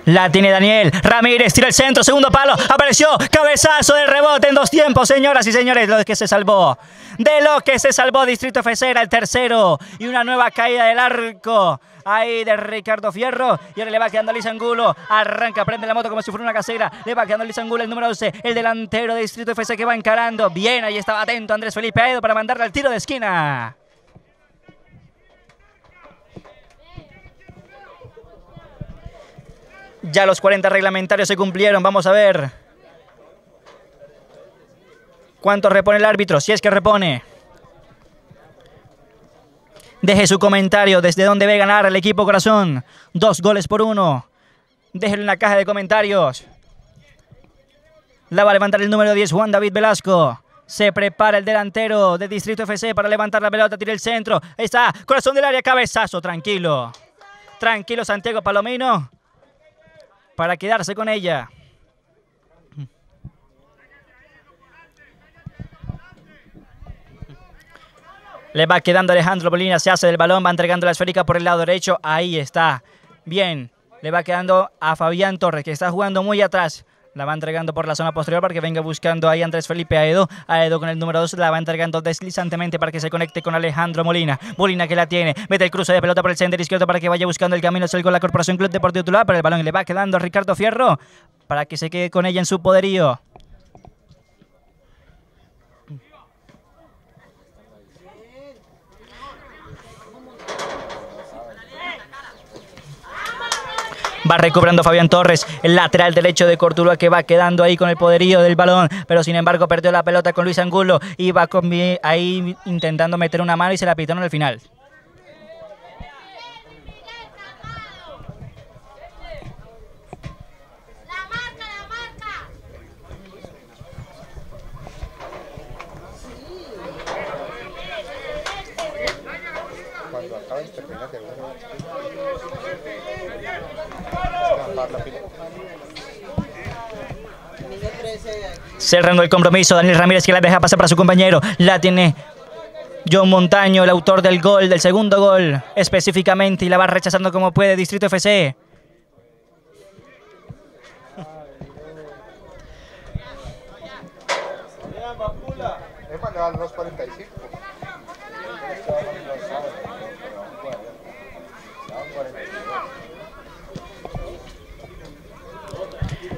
La tiene Daniel Ramírez, tira el centro, segundo palo, apareció, cabezazo de rebote en dos tiempos, señoras y señores, lo que se salvó. De lo que se salvó Distrito FC era el tercero y una nueva caída del arco. Ahí de Ricardo Fierro. Y ahora le va quedando Liz Angulo. Arranca, prende la moto como si fuera una casera. Le va quedando Liz Angulo, el número 11, el delantero de Distrito FC que va encarando. Bien, ahí estaba atento Andrés Felipe Aedo para mandarle al tiro de esquina. Ya los 40 reglamentarios se cumplieron. Vamos a ver. ¿Cuánto repone el árbitro? Si es que repone. Deje su comentario desde dónde ve ganar el equipo corazón. Dos goles por uno. Déjelo en la caja de comentarios. La va a levantar el número 10, Juan David Velasco. Se prepara el delantero de Distrito FC para levantar la pelota, tira el centro. Ahí está, corazón del área, cabezazo, tranquilo. Tranquilo Santiago Palomino para quedarse con ella. Le va quedando Alejandro Molina, se hace del balón, va entregando la esférica por el lado derecho. Ahí está. Bien. Le va quedando a Fabián Torres, que está jugando muy atrás. La va entregando por la zona posterior para que venga buscando ahí Andrés Felipe Aedo. Aedo con el número 2 la va entregando deslizantemente para que se conecte con Alejandro Molina. Molina que la tiene. Mete el cruce de pelota por el sender izquierdo para que vaya buscando el camino el gol la Corporación Club Deportivo Tuluá. Pero el balón le va quedando a Ricardo Fierro para que se quede con ella en su poderío. Va recuperando Fabián Torres, el lateral derecho de Cortuluá que va quedando ahí con el poderío del balón, pero sin embargo perdió la pelota con Luis Angulo y va con, ahí intentando meter una mano y se la pitaron al final. ¡La marca, la marca! Cuando acaba de terminar de ver. Cerrando el compromiso, Daniel Ramírez que la deja pasar para su compañero. La tiene John Montaño, el autor del gol, del segundo gol específicamente, y la va rechazando como puede Distrito FC más, le dan los 45.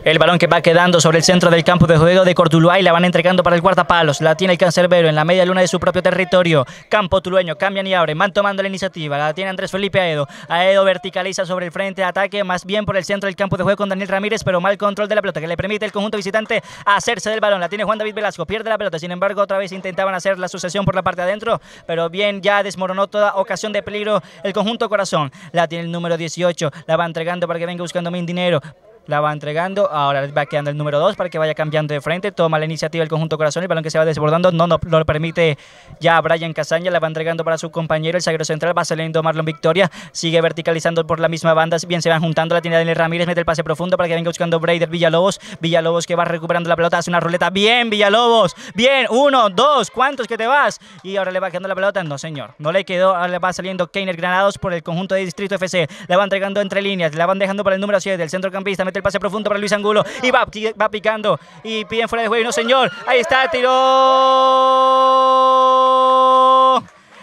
El balón que va quedando sobre el centro del campo de juego de Cortuluá y la van entregando para el guardapalos. La tiene el cancerbero en la media luna de su propio territorio. Campo tulueño, cambian y abren, van tomando la iniciativa. La tiene Andrés Felipe Aedo. Aedo verticaliza sobre el frente de ataque, más bien por el centro del campo de juego con Daniel Ramírez, pero mal control de la pelota que le permite el conjunto visitante hacerse del balón. La tiene Juan David Velasco, pierde la pelota. Sin embargo, otra vez intentaban hacer la sucesión por la parte de adentro, pero bien ya desmoronó toda ocasión de peligro el conjunto corazón. La tiene el número 18, la va entregando para que venga buscando min dinero la va entregando, ahora va quedando el número 2 para que vaya cambiando de frente, toma la iniciativa el conjunto corazón, el balón que se va desbordando, no, no, lo permite ya Brian Casaña, la va entregando para su compañero, el zaguero central. Va saliendo Marlon Victoria, sigue verticalizando por la misma banda, bien se van juntando, la tiene Daniel Ramírez, mete el pase profundo para que venga buscando Braider Villalobos, Villalobos que va recuperando la pelota, hace una ruleta, bien Villalobos, bien, uno, dos, ¿cuántos que te vas? Y ahora le va quedando la pelota, no señor, no le quedó, ahora le va saliendo Keiner Granados por el conjunto de Distrito FC, la va entregando entre líneas, la van dejando para el número 7, el centrocampista, mete el pase profundo para Luis Angulo y va, va picando y piden fuera de juego. No, señor, ahí está, tiró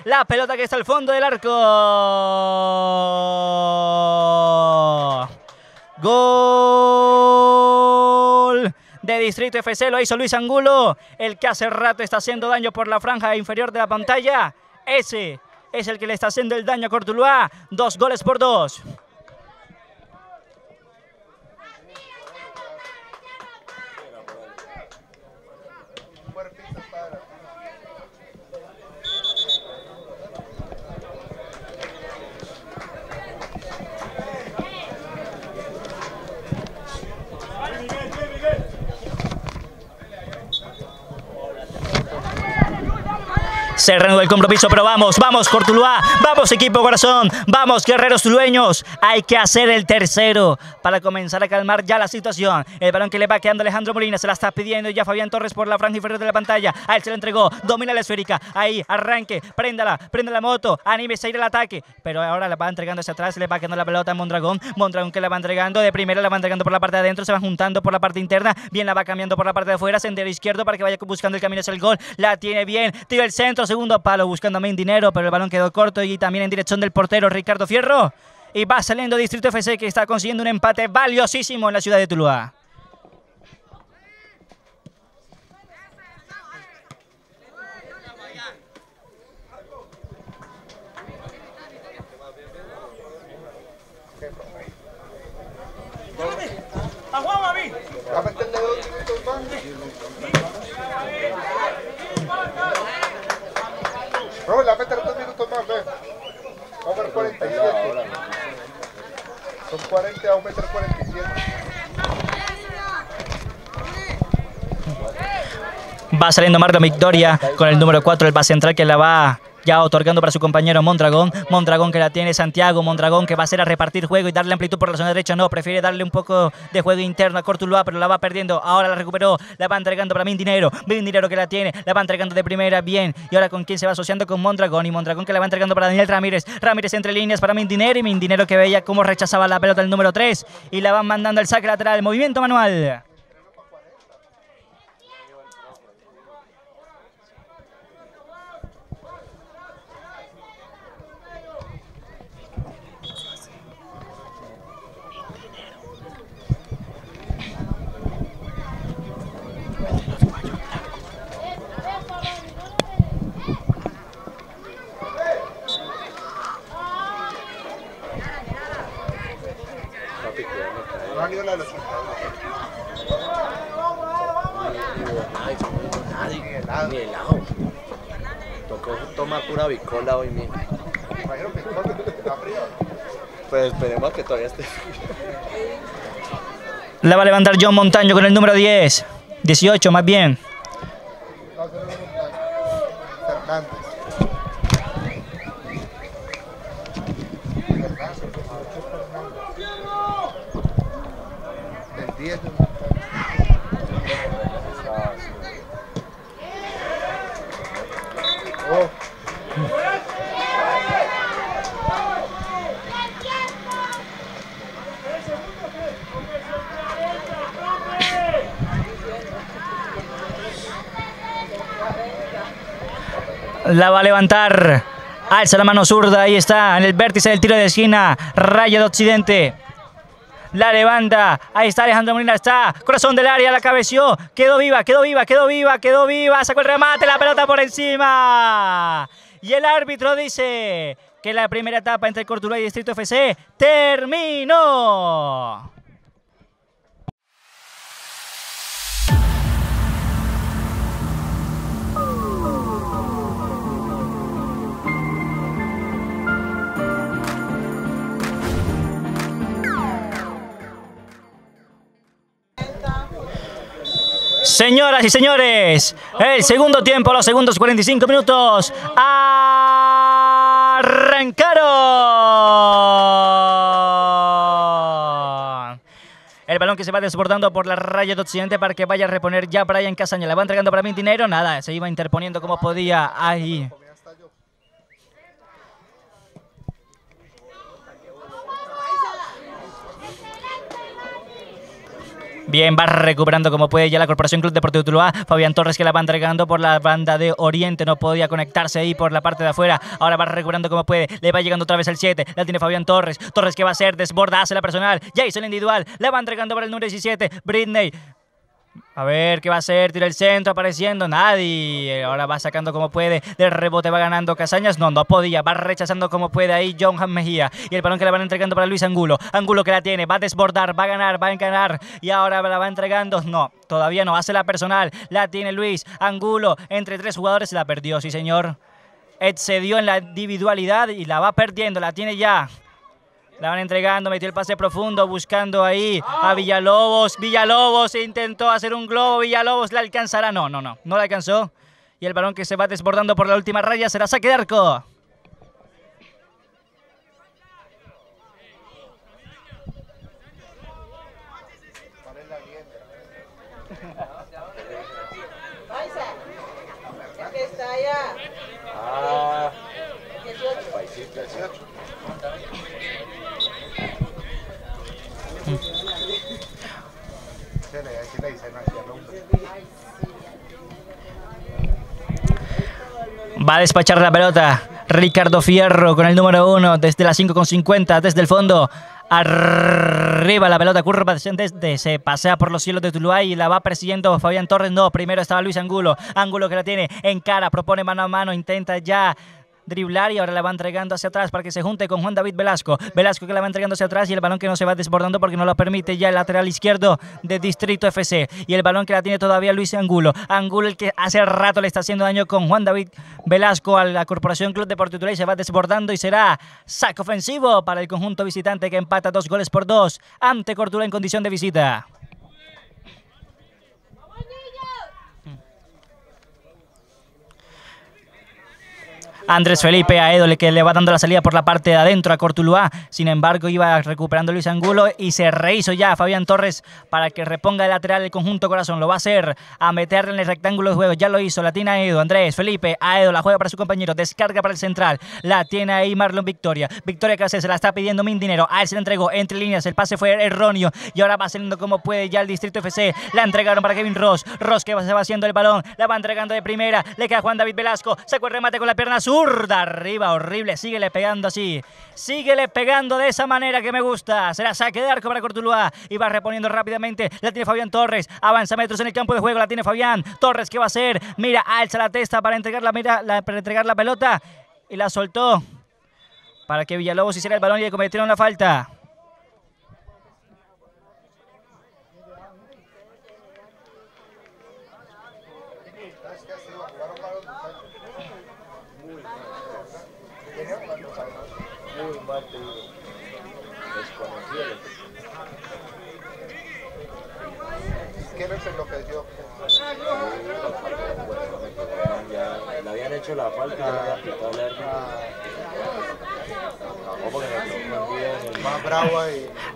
la pelota que está al fondo del arco. Gol de Distrito FC lo hizo Luis Angulo, el que hace rato está haciendo daño por la franja inferior de la pantalla. Ese es el que le está haciendo el daño a Cortuluá. Dos goles por dos. Cerrando el compromiso, pero vamos, vamos Cortuluá, vamos equipo corazón, vamos guerreros tulueños. Hay que hacer el tercero para comenzar a calmar ya la situación. El balón que le va quedando Alejandro Molina, se la está pidiendo ya Fabián Torres por la franja inferior de la pantalla. A él se la entregó, domina la esférica, ahí, arranque, préndala, prende la moto, anímese a ir al ataque. Pero ahora la va entregando hacia atrás, le va quedando la pelota a Mondragón. Mondragón que la va entregando, de primera la va entregando por la parte de adentro, se va juntando por la parte interna, bien la va cambiando por la parte de afuera, sendero izquierdo para que vaya buscando el camino hacia el gol. La tiene bien, tira el centro, segundo palo buscando a Dinero, pero el balón quedó corto y también en dirección del portero Ricardo Fierro. Y va saliendo Distrito FC que está consiguiendo un empate valiosísimo en la ciudad de Tuluá. ¿Va a meterle dos minutos más? No, le va a meter dos minutos más, ve. Va a ver 47. Son 40, va a meter 47. Va saliendo Marlon Victoria con el número 4, el base central que la va ya otorgando para su compañero Mondragón. Mondragón que la tiene Santiago. Mondragón que va a ser a repartir juego y darle amplitud por la zona derecha. No, prefiere darle un poco de juego interno a Cortuluá, pero la va perdiendo. Ahora la recuperó. La va entregando para Mindinero. Mindinero que la tiene. La va entregando de primera. Bien. Y ahora con quién se va asociando con Mondragón. Y Mondragón que la va entregando para Daniel Ramírez. Ramírez entre líneas para Mindinero. Y Mindinero que veía cómo rechazaba la pelota el número 3. Y la van mandando al saque lateral. Movimiento manual. No han ido la de los Ay, nadie, ni helado. Tocó pura bicola hoy mismo. Pues esperemos que todavía esté. La va a levantar John Montaño con el número 10. 18 más bien. El 10 La va a levantar. Alza la mano zurda. Ahí está. En el vértice del tiro de esquina. Raya de Occidente. La levanta. Ahí está Alejandro Molina. Está. Corazón del área. La cabeció. Quedó viva. Quedó viva. Quedó viva. Quedó viva. Sacó el remate. La pelota por encima. Y el árbitro dice que la primera etapa entre Cortuluá y Distrito FC terminó. Señoras y señores, el segundo tiempo, los segundos 45 minutos, arrancaron. El balón que se va desbordando por la raya de Occidente para que vaya a reponer ya Brian Casaña. La va entregando para mí dinero, nada, se iba interponiendo como podía ahí. Bien, va recuperando como puede ya la Corporación Club Deportivo Tuluá. Fabián Torres que la va entregando por la banda de Oriente. No podía conectarse ahí por la parte de afuera. Ahora va recuperando como puede. Le va llegando otra vez el 7. La tiene Fabián Torres. Torres que va a hacer, desborda, hace la personal. El individual. La va entregando para el número 17. Britney. A ver qué va a hacer, tira el centro, apareciendo, nadie. Ahora va sacando como puede, del rebote va ganando Casañas, no, no podía, va rechazando como puede ahí Johan Mejía. Y el balón que le van entregando para Luis Angulo, Angulo que la tiene, va a desbordar, va a ganar, va a encanar. Y ahora la va entregando, no, todavía no, hace la personal, la tiene Luis Angulo, entre tres jugadores la perdió, sí señor. Excedió en la individualidad y la va perdiendo, la tiene ya. La van entregando, metió el pase profundo, buscando ahí a Villalobos. Villalobos intentó hacer un globo, Villalobos la alcanzará. No, no, no, no la alcanzó. Y el balón que se va desbordando por la última raya será saque de arco. que está allá. Ah, 18. Se le, así le dicen así al hombre. Va a despachar la pelota. Ricardo Fierro con el número uno desde las 5.50, desde el fondo. Arriba la pelota curva desde se pasea por los cielos de Tuluá y la va persiguiendo Fabián Torres. No, primero estaba Luis Angulo. Angulo que la tiene en cara, propone mano a mano, intenta ya driblar y ahora la va entregando hacia atrás para que se junte con Juan David Velasco. Velasco que la va entregando hacia atrás y el balón que no se va desbordando porque no lo permite ya el lateral izquierdo de Distrito FC. Y el balón que la tiene todavía Luis Angulo. Angulo el que hace rato le está haciendo daño con Juan David Velasco a la Corporación Club Deportivo Tuluá y se va desbordando y será saque ofensivo para el conjunto visitante que empata dos goles por dos ante Cortula en condición de visita. Andrés Felipe a Edo, que le va dando la salida por la parte de adentro a Cortuluá. Sin embargo, iba recuperando Luis Angulo y se rehizo ya Fabián Torres para que reponga el lateral el conjunto corazón. Lo va a hacer a meterle en el rectángulo de juego. Ya lo hizo. La tiene a Edo. Andrés Felipe a Edo. La juega para su compañero. Descarga para el central. La tiene ahí Marlon Victoria. Victoria que hace, se la está pidiendo Min Dinero. A él se le entregó entre líneas. El pase fue erróneo y ahora va saliendo como puede ya el Distrito FC. La entregaron para Kevin Ross. Ross que se va haciendo el balón. La va entregando de primera. Le queda Juan David Velasco. Sacó el remate con la pierna zurda arriba, horrible. Síguele pegando así. Síguele pegando de esa manera que me gusta. Será saque de arco para Cortuluá. Y va reponiendo rápidamente. La tiene Fabián Torres. Avanza metros en el campo de juego. La tiene Fabián. Torres, ¿qué va a hacer? Mira, alza la testa para entregar la, mira, para entregar la pelota. Y la soltó. Para que Villalobos hiciera el balón y le cometieron la falta. muy mal te digo. Desconocido. ¿Quién es enloqueció? Ya le habían hecho la falta y ya le habían quitado el árbitro. ¿Cómo que me confundí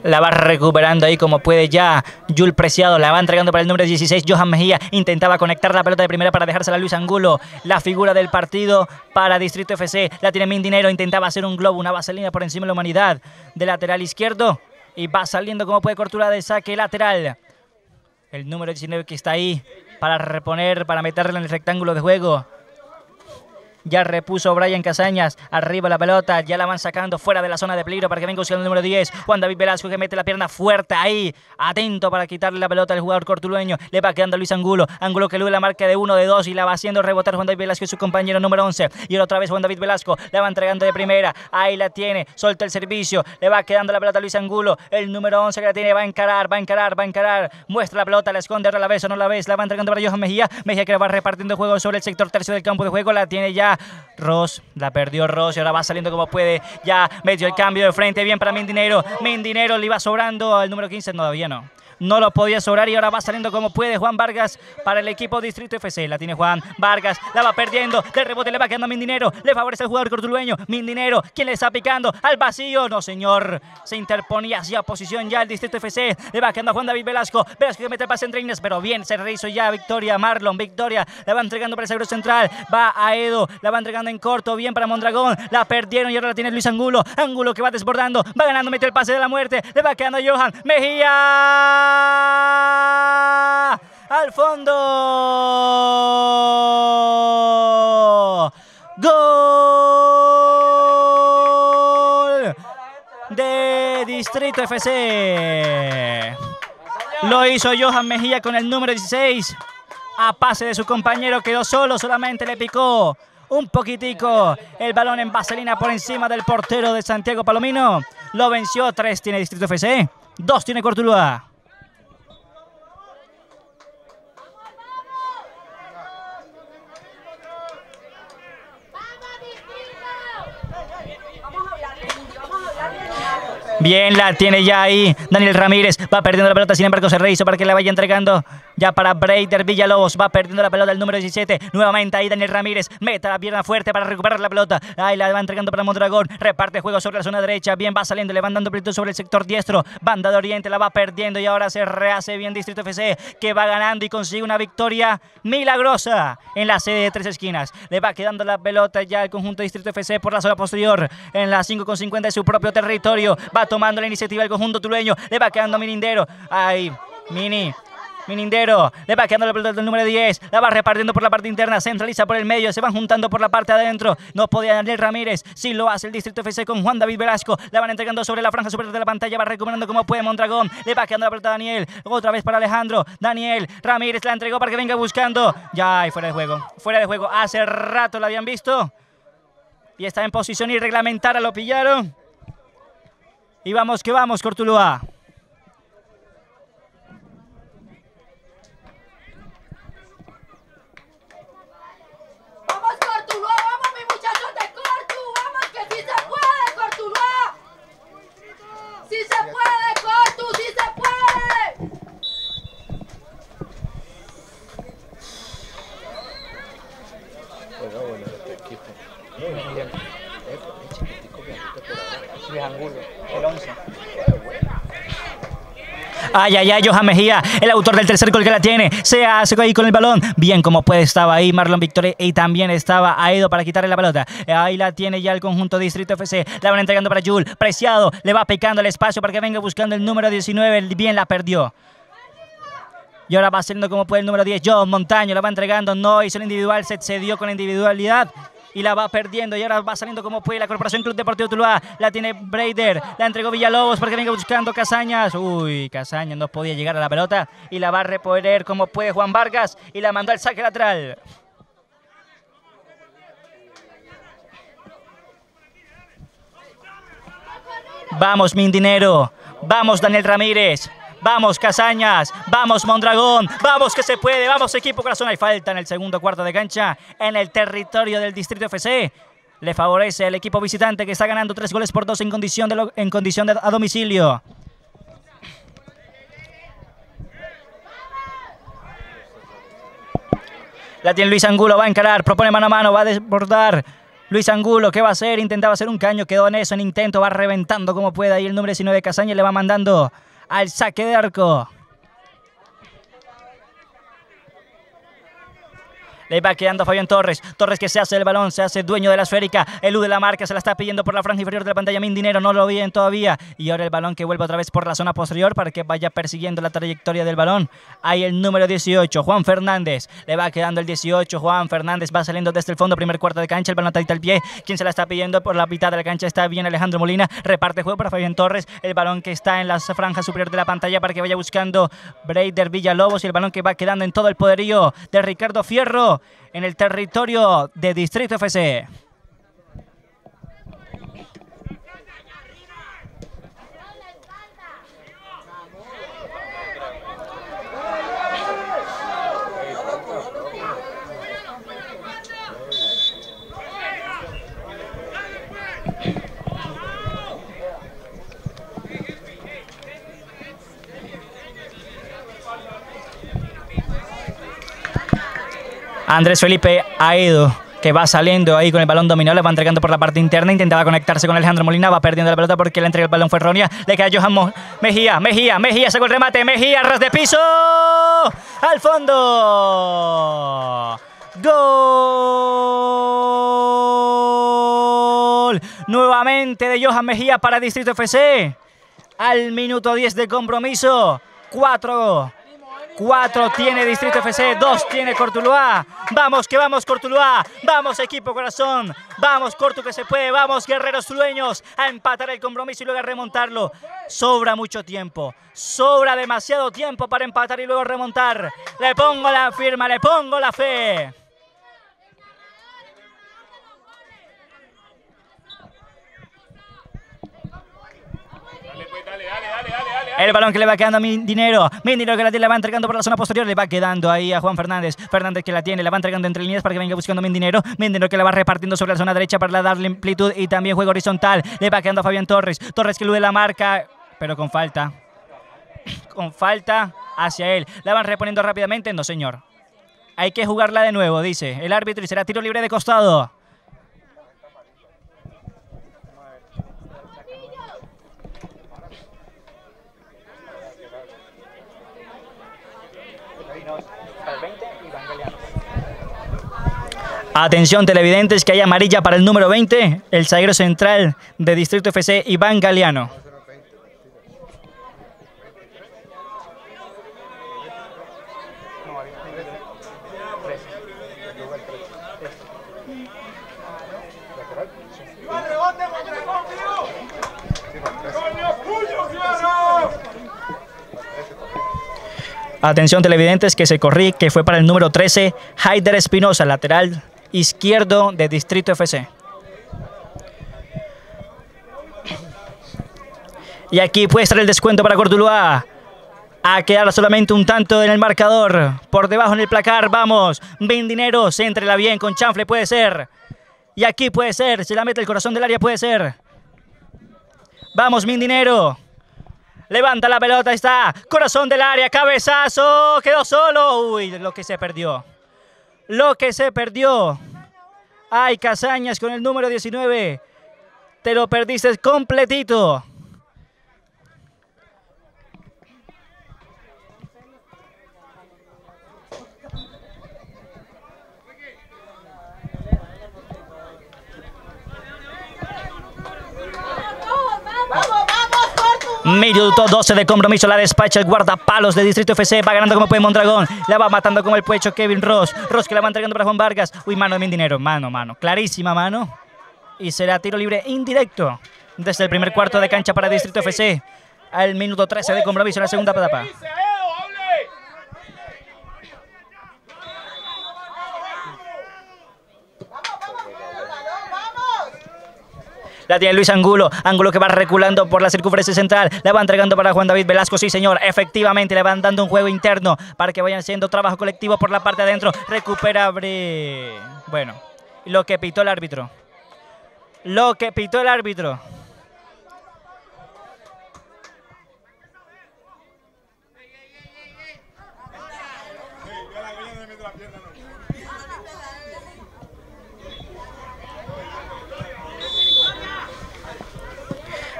La va recuperando ahí como puede ya. Jul Preciado la va entregando para el número 16. Johan Mejía intentaba conectar la pelota de primera para dejársela a Luis Angulo. La figura del partido para Distrito FC. La tiene Mindinero. Intentaba hacer un globo, una vaselina por encima de la humanidad. De lateral izquierdo. Y va saliendo como puede cortura de saque lateral. El número 19 que está ahí para reponer, para meterle en el rectángulo de juego. Ya repuso Brian Casañas. Arriba la pelota. Ya la van sacando fuera de la zona de peligro para que venga buscando el número 10. Juan David Velasco que mete la pierna fuerte ahí. Atento para quitarle la pelota al jugador cortulueño. Le va quedando Luis Angulo. Angulo que luego la marca de uno de dos y la va haciendo rebotar Juan David Velasco y su compañero número 11. Y otra vez Juan David Velasco. La va entregando de primera. Ahí la tiene. Solta el servicio. Le va quedando la pelota a Luis Angulo. El número 11 que la tiene. Va a encarar, va a encarar, va a encarar. Muestra la pelota, la esconde. Ahora la ves o no la ves. La va entregando para Johan Mejía. Mejía que la va repartiendo juego sobre el sector tercio del campo de juego. La tiene ya Ross. La perdió Ross y ahora va saliendo como puede. Ya metió el cambio de frente. Bien para Mindinero. Mindinero le iba sobrando al número 15. Todavía no no lo podía sobrar y ahora va saliendo como puede Juan Vargas para el equipo Distrito FC. La tiene Juan Vargas, la va perdiendo, de rebote le va quedando a Mindinero, le favorece el jugador cortulueño, Mindinero, quien le está picando al vacío, no señor, se interponía hacia posición ya el Distrito FC, le va quedando Juan David Velasco, Velasco que mete el pase entre pero bien, se rehizo ya Victoria, Marlon, Victoria, la va entregando para el seguro central, va a Edo, la va entregando en corto, bien para Mondragón, la perdieron y ahora la tiene Luis Angulo, Angulo que va desbordando, va ganando, mete el pase de la muerte, le va quedando a Johan Mejía al fondo. Gol de Distrito FC. Lo hizo Johan Mejía con el número 16. A pase de su compañero quedó solo, solamente le picó un poquitico el balón en vaselina por encima del portero de Santiago Palomino. Lo venció, tres tiene Distrito FC, dos tiene Cortuluá. Bien, la tiene ya ahí Daniel Ramírez. Va perdiendo la pelota, sin embargo se rehizo para que la vaya entregando ya para Breider Villalobos. Va perdiendo la pelota el número 17. Nuevamente ahí Daniel Ramírez. Meta la pierna fuerte para recuperar la pelota. Ahí la va entregando para Mondragón. Reparte juego sobre la zona derecha. Bien, va saliendo, le van dando pleito sobre el sector diestro. Banda de Oriente la va perdiendo y ahora se rehace bien Distrito FC que va ganando y consigue una victoria milagrosa en la sede de tres esquinas. Le va quedando la pelota ya al conjunto Distrito FC por la zona posterior en la 5,50 de su propio territorio. Va tomando la iniciativa el conjunto tulueño. Le va quedando Minindero. Ahí, Mini. Minindero, le va quedando la pelota del número 10, la va repartiendo por la parte interna, centraliza por el medio, se van juntando por la parte adentro, no podía Daniel Ramírez, sí lo hace el Distrito FC con Juan David Velasco, la van entregando sobre la franja superior de la pantalla, va recuperando como puede Mondragón, le va quedando la pelota a Daniel, otra vez para Alejandro, Daniel Ramírez la entregó para que venga buscando, ya, y fuera de juego, fuera de juego, hace rato la habían visto, y está en posición irreglamentaria, lo pillaron, y vamos que vamos, Cortuluá. ¡Vamos, Cortuluá! ¡Vamos, mis muchachos de Cortu! ¡Vamos, que sí se puede, Cortuluá! ¡Sí se puede, Cortu! ¡Sí se puede! Bueno, bueno, este equipo. Luis Angulo, el 11. Ay, ay, ay, Johan Mejía, el autor del tercer gol que la tiene. Se hace ahí con el balón. Bien, como puede, estaba ahí Marlon Victoria y también estaba Aedo para quitarle la pelota. Ahí la tiene ya el conjunto Distrito FC. La van entregando para Jul. Preciado, le va picando el espacio para que venga buscando el número 19. Bien la perdió. Y ahora va saliendo como puede el número 10. John Montaño la va entregando. No hizo el individual, se excedió con la individualidad y la va perdiendo y ahora va saliendo como puede la Corporación Club Deportivo Tuluá. La tiene Breider, la entregó Villalobos porque venga buscando Casañas. Uy, Casañas no podía llegar a la pelota y la va a reponer como puede Juan Vargas y la mandó al saque lateral. Vamos, Mindinero. Vamos, Daniel Ramírez. Vamos, Casañas. Vamos, Mondragón. Vamos, que se puede. Vamos, equipo corazón. Hay falta en el segundo cuarto de cancha en el territorio del Distrito FC. Le favorece el equipo visitante que está ganando tres goles por dos en condición de, en condición a domicilio. La tiene Luis Angulo, va a encarar, propone mano a mano, va a desbordar. Luis Angulo, ¿qué va a hacer? Intentaba hacer un caño, quedó en eso, en intento, va reventando como pueda. Ahí el número 19 Casaña le va mandando al saque de arco. Le va quedando Fabián Torres. Torres que se hace el balón, se hace dueño de la esférica. Elude la marca, se la está pidiendo por la franja inferior de la pantalla. Mindinero no lo bien todavía. Y ahora el balón que vuelve otra vez por la zona posterior para que vaya persiguiendo la trayectoria del balón. Ahí el número 18, Juan Fernández. Le va quedando el 18, Juan Fernández va saliendo desde el fondo, primer cuarto de cancha. El balón está al pie. Quien se la está pidiendo por la mitad de la cancha está bien Alejandro Molina. Reparte juego para Fabián Torres. El balón que está en la franja superior de la pantalla para que vaya buscando Breider Villalobos. Y el balón que va quedando en todo el poderío de Ricardo Fierro en el territorio de Distrito FC. Andrés Felipe Aedo, que va saliendo ahí con el balón dominado, le va entregando por la parte interna, intentaba conectarse con Alejandro Molina, va perdiendo la pelota porque la entrega el balón fue errónea, le cae Johan Mo- Mejía, Mejía, Mejía, sacó el remate, Mejía, ras de piso, al fondo, gol, nuevamente de Johan Mejía para Distrito FC, al minuto 10 de compromiso, 4 4 tiene Distrito FC, 2 tiene Cortuluá. Vamos, que vamos, Cortuluá. Vamos, equipo corazón. Vamos, Cortu, que se puede. Vamos, guerreros sueños, a empatar el compromiso y luego a remontarlo. Sobra mucho tiempo. Sobra demasiado tiempo para empatar y luego remontar. Le pongo la firma, le pongo la fe. El balón que le va quedando a Mindinero. Mindinero que la tiene, la va entregando por la zona posterior. Le va quedando ahí a Juan Fernández. Fernández que la tiene, la va entregando entre líneas para que venga buscando Mindinero. Mindinero que la va repartiendo sobre la zona derecha para darle amplitud y también juego horizontal. Le va quedando a Fabián Torres. Torres que elude la marca, pero con falta. Con falta hacia él. La van reponiendo rápidamente. No, señor. Hay que jugarla de nuevo, dice el árbitro, y será tiro libre de costado. Atención televidentes que hay amarilla para el número 20, el zaguero central de Distrito FC, Iván Galeano. Atención televidentes que se corrí, que fue para el número 13, Haider Espinosa, lateral izquierdo de Distrito FC. Y aquí puede estar el descuento para Cortuluá. A quedar solamente un tanto en el marcador. Por debajo en el placar, vamos. Vendinero, céntrela bien con chanfle, puede ser. Y aquí puede ser, se la mete el corazón del área, puede ser. Vamos, Mindinero. Levanta la pelota, ahí está. Corazón del área, cabezazo. Quedó solo. Uy, lo que se perdió. Lo que se perdió. Ay, Casañas con el número 19. Te lo perdiste completito. Minuto 12 de compromiso, la despacha el guardapalos de Distrito FC, va ganando como puede Mondragón, la va matando como el pecho Kevin Ross, Ross que la va entregando para Juan Vargas, uy, mano de Mindinero, mano, mano, clarísima mano, y será tiro libre indirecto desde el primer cuarto de cancha para Distrito FC, al minuto 13 de compromiso, la segunda etapa. La tiene Luis Angulo. Angulo que va reculando por la circunferencia central. La va entregando para Juan David Velasco. Sí, señor. Efectivamente, le van dando un juego interno para que vayan haciendo trabajo colectivo por la parte de adentro. Recupera Bre... Bueno, lo que pitó el árbitro. Lo que pitó el árbitro.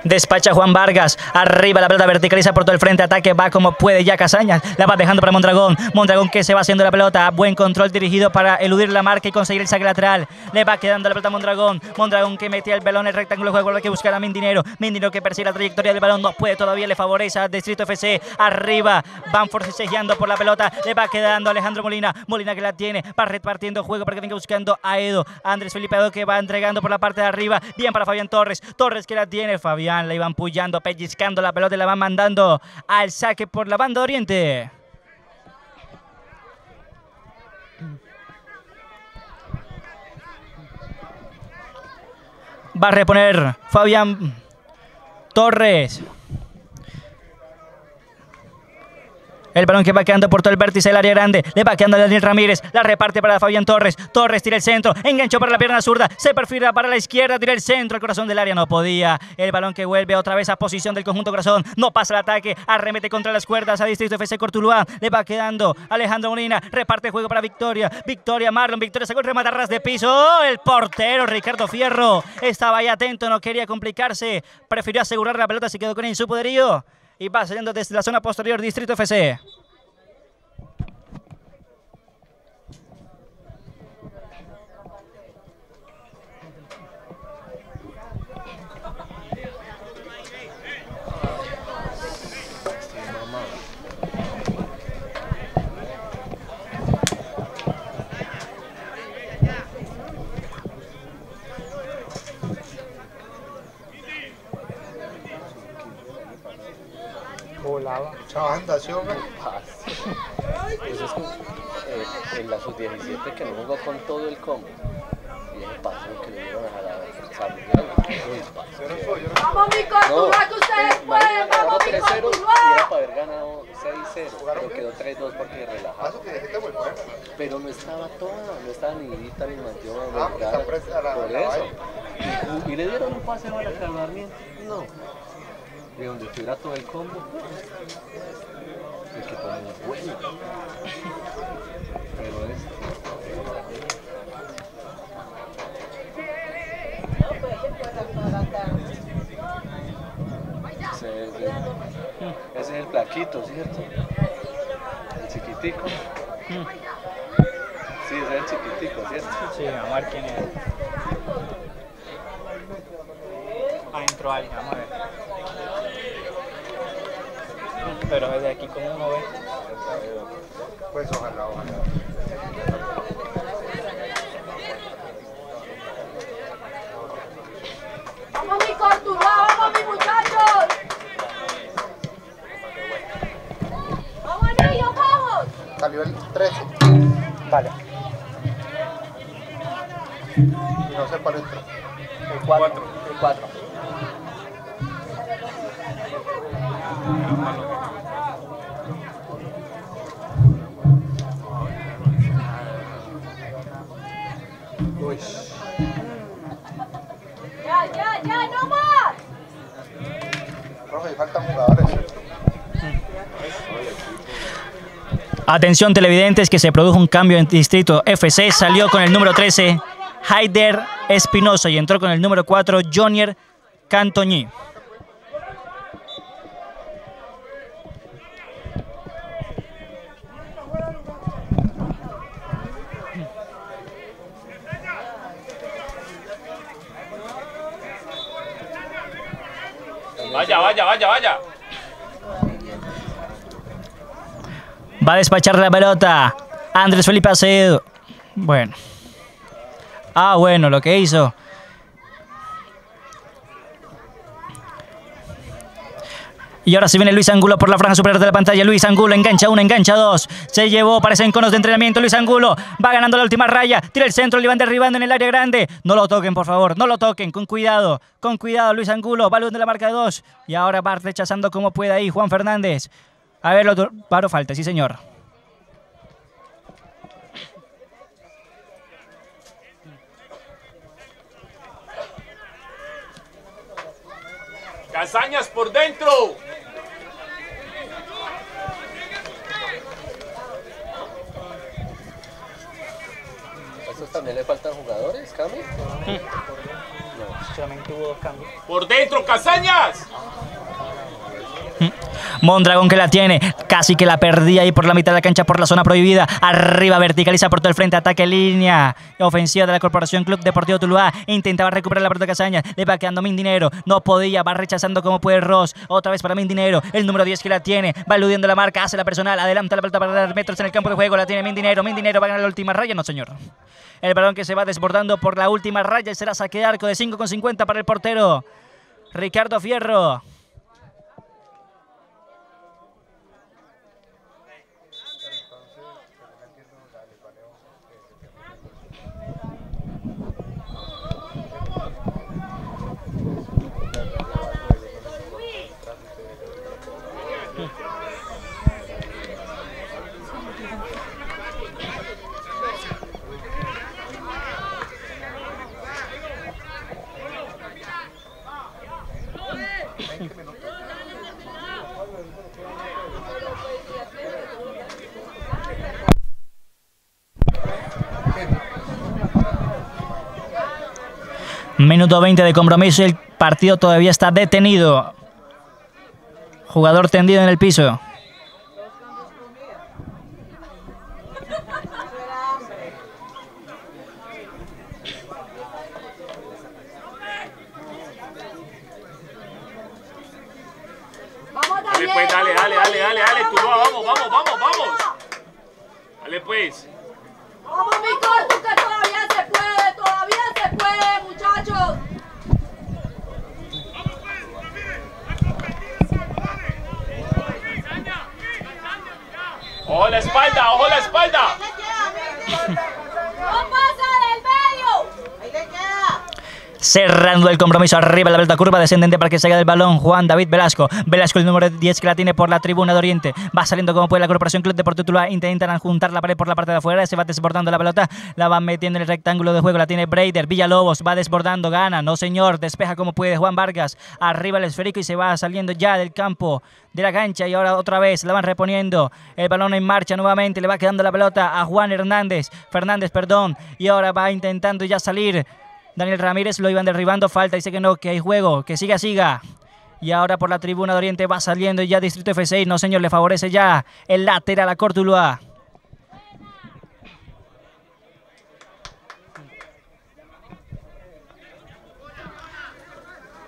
Despacha Juan Vargas. Arriba la pelota verticaliza por todo el frente. Ataque va como puede ya Casañas. La va dejando para Mondragón. Mondragón que se va haciendo la pelota. Buen control dirigido para eludir la marca y conseguir el saque lateral. Le va quedando la pelota a Mondragón. Mondragón que metía el balón en el rectángulo de juego. Que buscar a Mindinero. Mindinero que persigue la trayectoria del balón. No puede todavía. Le favorece a Distrito FC. Arriba. Van forcejeando por la pelota. Le va quedando Alejandro Molina. Molina que la tiene. Va repartiendo juego para que venga buscando a Edo. Andrés Felipe Edo que va entregando por la parte de arriba. Bien para Fabián Torres. Torres que la tiene. Fabián la iban pullando, pellizcando la pelota y la van mandando al saque por la banda oriente. Va a reponer Fabián Torres. El balón que va quedando por todo el vértice del área grande. Le va quedando a Daniel Ramírez. La reparte para Fabián Torres. Torres tira el centro. Enganchó para la pierna zurda. Se perfila para la izquierda. Tira el centro. El corazón del área no podía. El balón que vuelve otra vez a posición del conjunto corazón. No pasa el ataque. Arremete contra las cuerdas a Distrito FC Cortuluá. Le va quedando Alejandro Molina. Reparte juego para Victoria. Victoria Marlon. Victoria sacó el ras de piso. El portero Ricardo Fierro estaba ahí atento. No quería complicarse. Prefirió asegurar la pelota. Se quedó con él en su poderío y va saliendo desde la zona posterior Distrito FC. Mucha banda, ¿sí, hombre? Eso es como, eh, en la sub-17 que no jugó con todo el combo. Y ese paso que le dieron a la Samuel. Uy, parce, Yo no qué- soy, yo no soy. Vamos mi Cortuluá, que ustedes pueden. Vamos mi 3-0 y era Cortuluá. para haber ganado 6-0, pero quedó 3-2 porque relajado. buena. Pero no estaba toda, no estaba ni Vita ni Mateo Ah, por eso. Y, y le dieron un pase a la Carmen, no. De donde estuviera todo el combo. El que pone es bueno. Pero es. Ese es, el, plaquito, ¿cierto? El chiquitico. Sí, ese es el chiquitico, ¿cierto? Sí, vamos a ver quién es. Entró alguien, vamos a ver. Pero desde aquí, como uno ve? Pues ojalá, ojalá. Vamos mi Cortuluá, vamos mi muchachos. Vamos niños, vamos. Salió el 13 Vale. y no sé cuál entró. El 4. El 4. Faltan jugadores. Atención televidentes que se produjo un cambio en Distrito FC. Salió con el número 13 Haider Espinosa y entró con el número 4 Jonier Cantoñí. Vaya, vaya, vaya. Va a despachar la pelota. Andrés Felipe Acevedo. Bueno. Ah, bueno, lo que hizo. Y ahora se viene Luis Angulo por la franja superior de la pantalla. Luis Angulo engancha uno, engancha dos. Se llevó, parecen conos de entrenamiento. Luis Angulo va ganando la última raya. Tira el centro, le van derribando en el área grande. No lo toquen, por favor. No lo toquen. Con cuidado. Con cuidado, Luis Angulo. Balón de la marca de dos. Y ahora va rechazando como puede ahí Juan Fernández. A ver, lo paro falta, sí, señor. Casañas por dentro. También le faltan jugadores, Cami? Solamente hubo dos cambios. Por dentro, Casañas. Mondragón que la tiene, casi que la perdía ahí por la mitad de la cancha por la zona prohibida. Arriba verticaliza por todo el frente, ataque línea. Ofensiva de la Corporación Club Deportivo Tuluá. Intentaba recuperar la pelota de Casañas. Le va quedando Mindinero. No podía, va rechazando como puede Ross. Otra vez para Mindinero. El número 10 que la tiene. Va eludiendo la marca, hace la personal. Adelanta la pelota para dar metros en el campo de juego. La tiene Mindinero. Mindinero va a ganar la última raya. No, señor. El balón que se va desbordando por la última raya será saque de arco de 5,50 para el portero. Ricardo Fierro. Minuto 20 de compromiso y el partido todavía está detenido. Jugador tendido en el piso. Vamos Dale Daniel, pues, dale, dale, vamos, dale, dale, dale, vamos, Tuluá, vamos, Daniel, vamos, vamos, vamos. Dale pues. Vamos mi corto que todavía se puede, todavía se puede, muchachos. Ojo la espalda, ojo la espalda. No pasa del medio. Ahí le queda. Cerrando compromiso arriba la pelota curva descendente para que salga del balón Juan David Velasco. Velasco el número 10 que la tiene por la tribuna de Oriente. Va saliendo como puede la Corporación Club Deportivo Tuluá. Intentan juntar la pared por la parte de afuera. Se va desbordando la pelota. La va metiendo en el rectángulo de juego. La tiene Braider. Villalobos va desbordando. Gana. No señor. Despeja como puede Juan Vargas. Arriba el esférico y se va saliendo ya del campo de la cancha y ahora otra vez la van reponiendo el balón en marcha nuevamente le va quedando la pelota a Juan Hernández Fernández perdón y ahora va intentando ya salir Daniel Ramírez lo iban derribando, falta, dice que no, que hay juego, que siga, siga. Y ahora por la tribuna de Oriente va saliendo ya Distrito F6, no señor, le favorece ya el lateral a Cortuluá.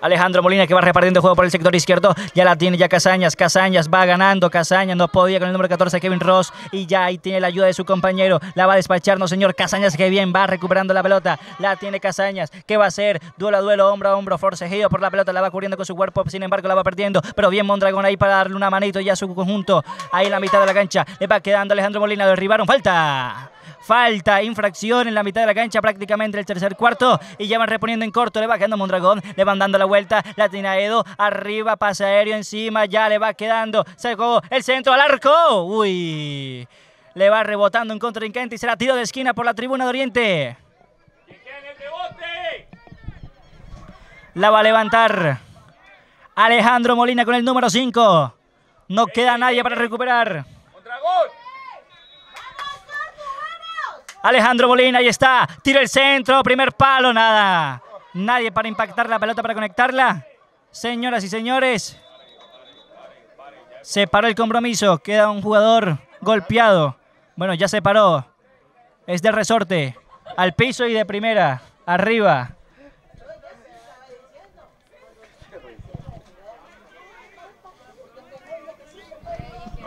Alejandro Molina que va repartiendo juego por el sector izquierdo. Ya la tiene ya Casañas. Casañas va ganando. Casañas no podía con el número 14 Kevin Ross. Y ya ahí tiene la ayuda de su compañero. La va a despachar, no señor. Casañas que bien va recuperando la pelota. La tiene Casañas. ¿Qué va a hacer? Duelo a duelo, hombro a hombro. Forcejeo por la pelota. La va cubriendo con su cuerpo. Sin embargo, la va perdiendo. Pero bien Mondragón ahí para darle una manito ya a su conjunto. Ahí en la mitad de la cancha. Le va quedando Alejandro Molina. Derribaron. Falta. Falta, infracción en la mitad de la cancha, prácticamente el tercer cuarto. Y ya van reponiendo en corto, le va quedando Mondragón, le van dando la vuelta. La tiene a Edo, arriba, pase aéreo encima, ya le va quedando. Sacó el centro al arco. Uy, le va rebotando en contrincante y será tiro de esquina por la tribuna de Oriente. La va a levantar Alejandro Molina con el número 5. No queda nadie para recuperar. Mondragón. Alejandro Molina, ahí está. Tira el centro, primer palo, nada. Nadie para impactar la pelota, para conectarla. Señoras y señores, se paró el compromiso. Queda un jugador golpeado. Bueno, ya se paró. Es de resorte. Al piso y de primera. Arriba.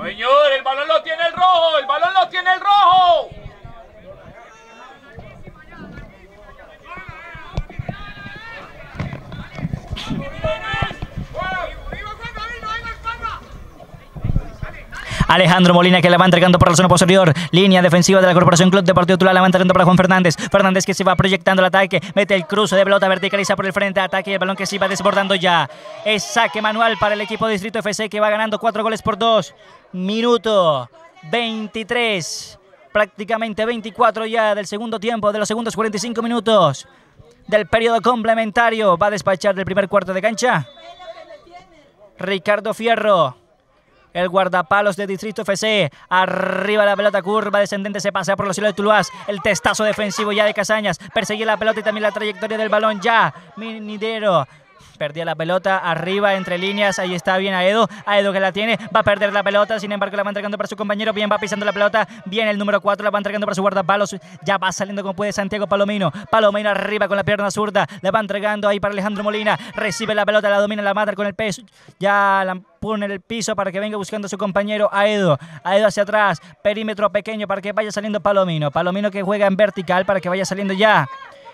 Señor, el balón lo tiene el rojo, el balón lo tiene el rojo. Alejandro Molina que la va entregando por la zona posterior. Línea defensiva de la Corporación Club Deportivo Tula. La va entregando para Juan Fernández. Fernández que se va proyectando el ataque. Mete el cruce de pelota verticaliza por el frente. Ataque y el balón que se va desbordando ya. Es saque manual para el equipo Distrito FC que va ganando cuatro goles por dos. Minuto 23. Prácticamente 24 ya del segundo tiempo, de los segundos 45 minutos del periodo complementario. Va a despachar del primer cuarto de cancha. Ricardo Fierro. El guardapalos de Distrito FC. Arriba la pelota curva descendente se pasea por los cielos de Tuluás. El testazo defensivo ya de Casañas. Perseguía la pelota y también la trayectoria del balón ya. Minidero. Perdía la pelota arriba entre líneas. Ahí está bien Aedo. Aedo que la tiene. Va a perder la pelota. Sin embargo, la va entregando para su compañero. Bien va pisando la pelota. Bien el número 4. La va entregando para su guardapalos. Ya va saliendo como puede Santiago Palomino. Palomino arriba con la pierna zurda. La va entregando ahí para Alejandro Molina. Recibe la pelota. La domina la madre con el peso. Ya la pone en el piso para que venga buscando a su compañero Aedo. Aedo hacia atrás. Perímetro pequeño para que vaya saliendo Palomino. Palomino que juega en vertical para que vaya saliendo ya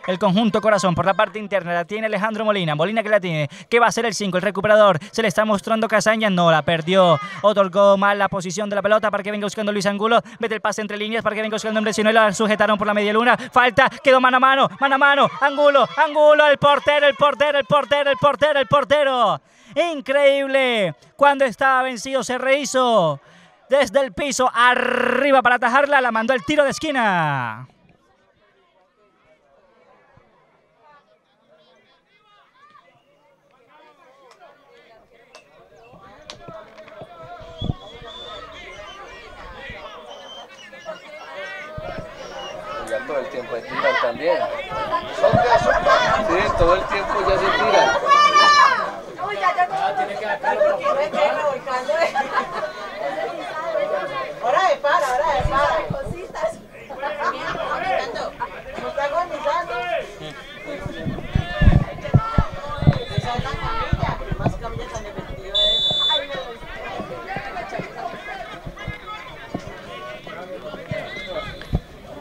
el conjunto corazón por la parte interna. La tiene Alejandro Molina. Molina que la tiene. ¿Qué va a ser el 5? El recuperador. Se le está mostrando Casaña. No, la perdió. Otorgó mal la posición de la pelota para que venga buscando Luis Angulo. Mete el pase entre líneas para que venga buscando hombre. Si no, la sujetaron por la media luna. Falta. Quedó mano a mano. Mano a mano. Angulo. Angulo. El portero. El portero. El portero. El portero. El portero. Increíble. Cuando estaba vencido se rehizo. Desde el piso arriba para atajarla. La mandó el tiro de esquina. Ya todo el tiempo se tiran también. Sí, todo el tiempo ya se tiran. Uy, ya tengo. Hora de para, hora de para. Cositas. No está agonizando. Esa es la camilla. Más camilla tan efectiva es.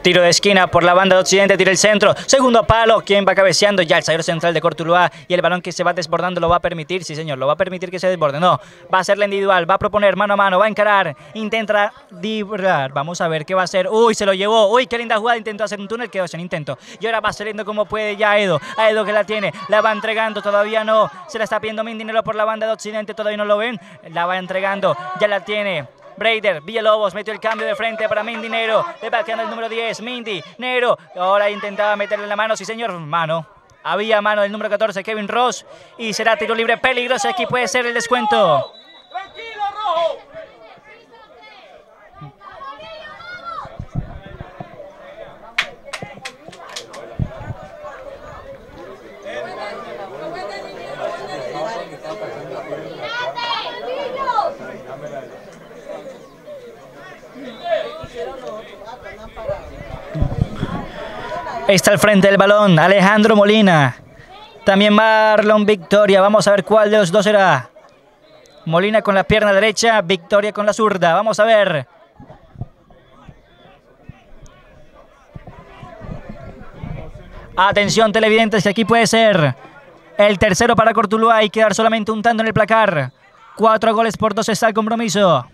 Tiro de esquina por la banda de Occidente, tira el centro, segundo palo, quien va cabeceando ya el zaguero central de Cortuluá. Y el balón que se va desbordando lo va a permitir, sí señor, lo va a permitir que se desborde, no, va a ser la individual, va a proponer mano a mano, va a encarar, intenta driblar, vamos a ver qué va a hacer, uy, se lo llevó, uy, qué linda jugada, intentó hacer un túnel, quedó sin intento, y ahora va saliendo como puede ya Edo, a Edo que la tiene, la va entregando, todavía no, se la está pidiendo Mindinero por la banda de Occidente, todavía no lo ven, la va entregando, ya la tiene, Braider, Villalobos metió el cambio de frente para Mindy Nero. Va quedando el número 10, Mindy Nero. Ahora intentaba meterle la mano, sí señor, mano. Había mano del número 14, Kevin Ross. Y será tiro libre peligroso. Aquí puede ser el descuento. ¡Tranquilo, rojo! Está al frente del balón, Alejandro Molina. También Marlon Victoria. Vamos a ver cuál de los dos será. Molina con la pierna derecha, Victoria con la zurda. Vamos a ver. Atención televidentes, que aquí puede ser el tercero para Cortuluá y quedar solamente un tanto en el placar. Cuatro goles por dos está el compromiso.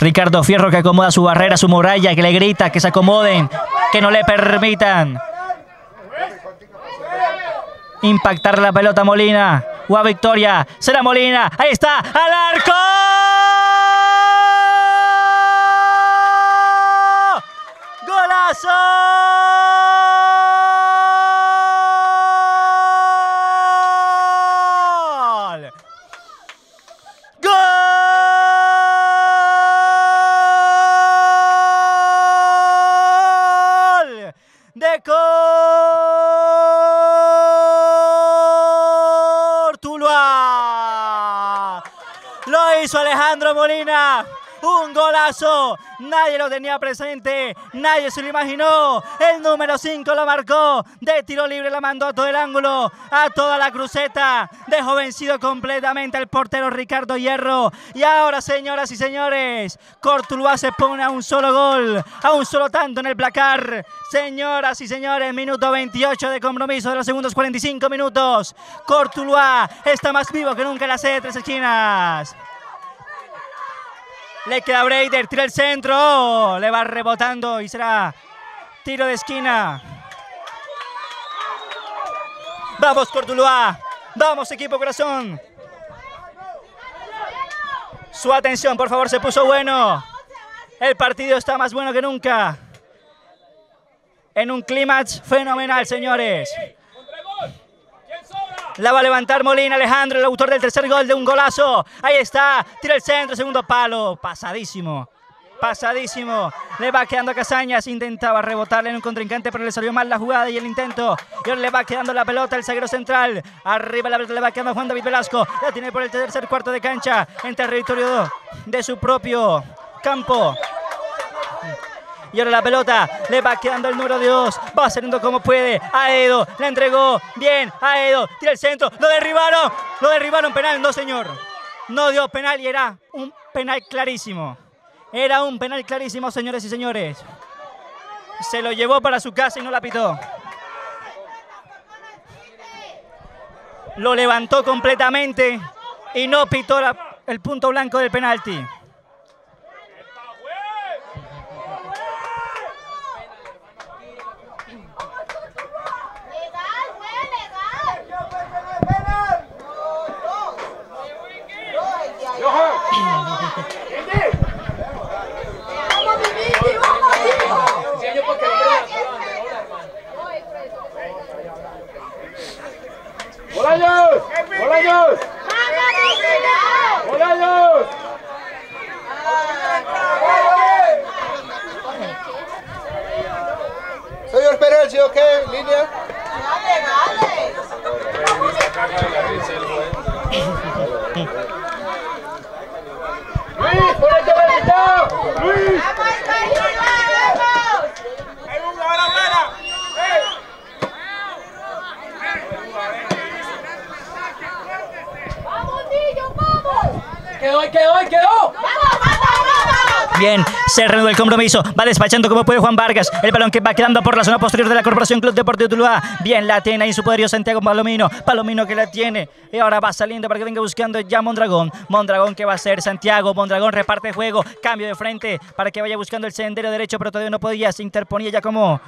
Ricardo Fierro que acomoda su barrera, su muralla, que le grita, que se acomoden, que no le permitan impactar la pelota Molina. A Victoria. Será Molina. Ahí está. ¡Al arco! ¡Golazo! Nadie lo tenía presente. Nadie se lo imaginó. El número 5 lo marcó. De tiro libre la mandó a todo el ángulo. A toda la cruceta. Dejó vencido completamente al portero Ricardo Hierro. Y ahora, señoras y señores, Cortuluá se pone a un solo gol. A un solo tanto en el placar. Señoras y señores, minuto 28 de compromiso de los segundos 45 minutos. Cortuluá está más vivo que nunca en la sede de tres esquinas. Le queda Breider, tira el centro. Le va rebotando y será tiro de esquina. Vamos, Cortuluá. Vamos, equipo corazón. Su atención, por favor, se puso bueno. El partido está más bueno que nunca. En un clímax fenomenal, señores. La va a levantar Molina Alejandro, el autor del tercer gol de un golazo. Ahí está, tira el centro, segundo palo. Pasadísimo. Pasadísimo. Le va quedando a Casañas. Intentaba rebotarle en un contrincante, pero le salió mal la jugada y el intento. Y ahora le va quedando la pelota al zaguero central. Arriba la pelota le va quedando a Juan David Velasco. La tiene por el tercer cuarto de cancha. En territorio de su propio campo. Y ahora la pelota le va quedando el número de dos. Va saliendo como puede. A Edo. La entregó. Bien. A Edo. Tira el centro. Lo derribaron. Lo derribaron. Penal. No, señor. No dio penal y era un penal clarísimo. Era un penal clarísimo, señores y señores. Se lo llevó para su casa y no la pitó. Lo levantó completamente y no pitó el punto blanco del penalti. Legal, fue legal. Yo sé que no es penal. Vamos, mi Vicky, vamos, hijo. ¡Bolaños! ¡Bolaños! ¡Bolaños! Señor Perel, ¿sí o qué? ¿Línea? Dale, dale. ¡Luis, ponete bonito! ¡Luis! ¡Vamos, Carlos, vamos! ¡Hay un jugador afuera! ¡Eh! ¡Vamos, niños, vamos! ¡Quedó, quedó, quedó! Bien, se reanudó el compromiso. Va despachando como puede Juan Vargas. El balón que va quedando por la zona posterior de la Corporación Club Deportivo Tuluá. Bien, la tiene ahí su poderío Santiago Palomino. Palomino que la tiene. Y ahora va saliendo para que venga buscando ya Mondragón. Mondragón que va a ser Santiago. Mondragón reparte juego. Cambio de frente para que vaya buscando el sendero derecho, pero todavía no podía. Se interponía ya como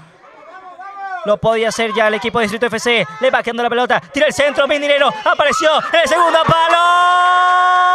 lo podía hacer ya el equipo de Distrito FC. Le va quedando la pelota. Tira el centro. Mindinero. Apareció. El segundo palo.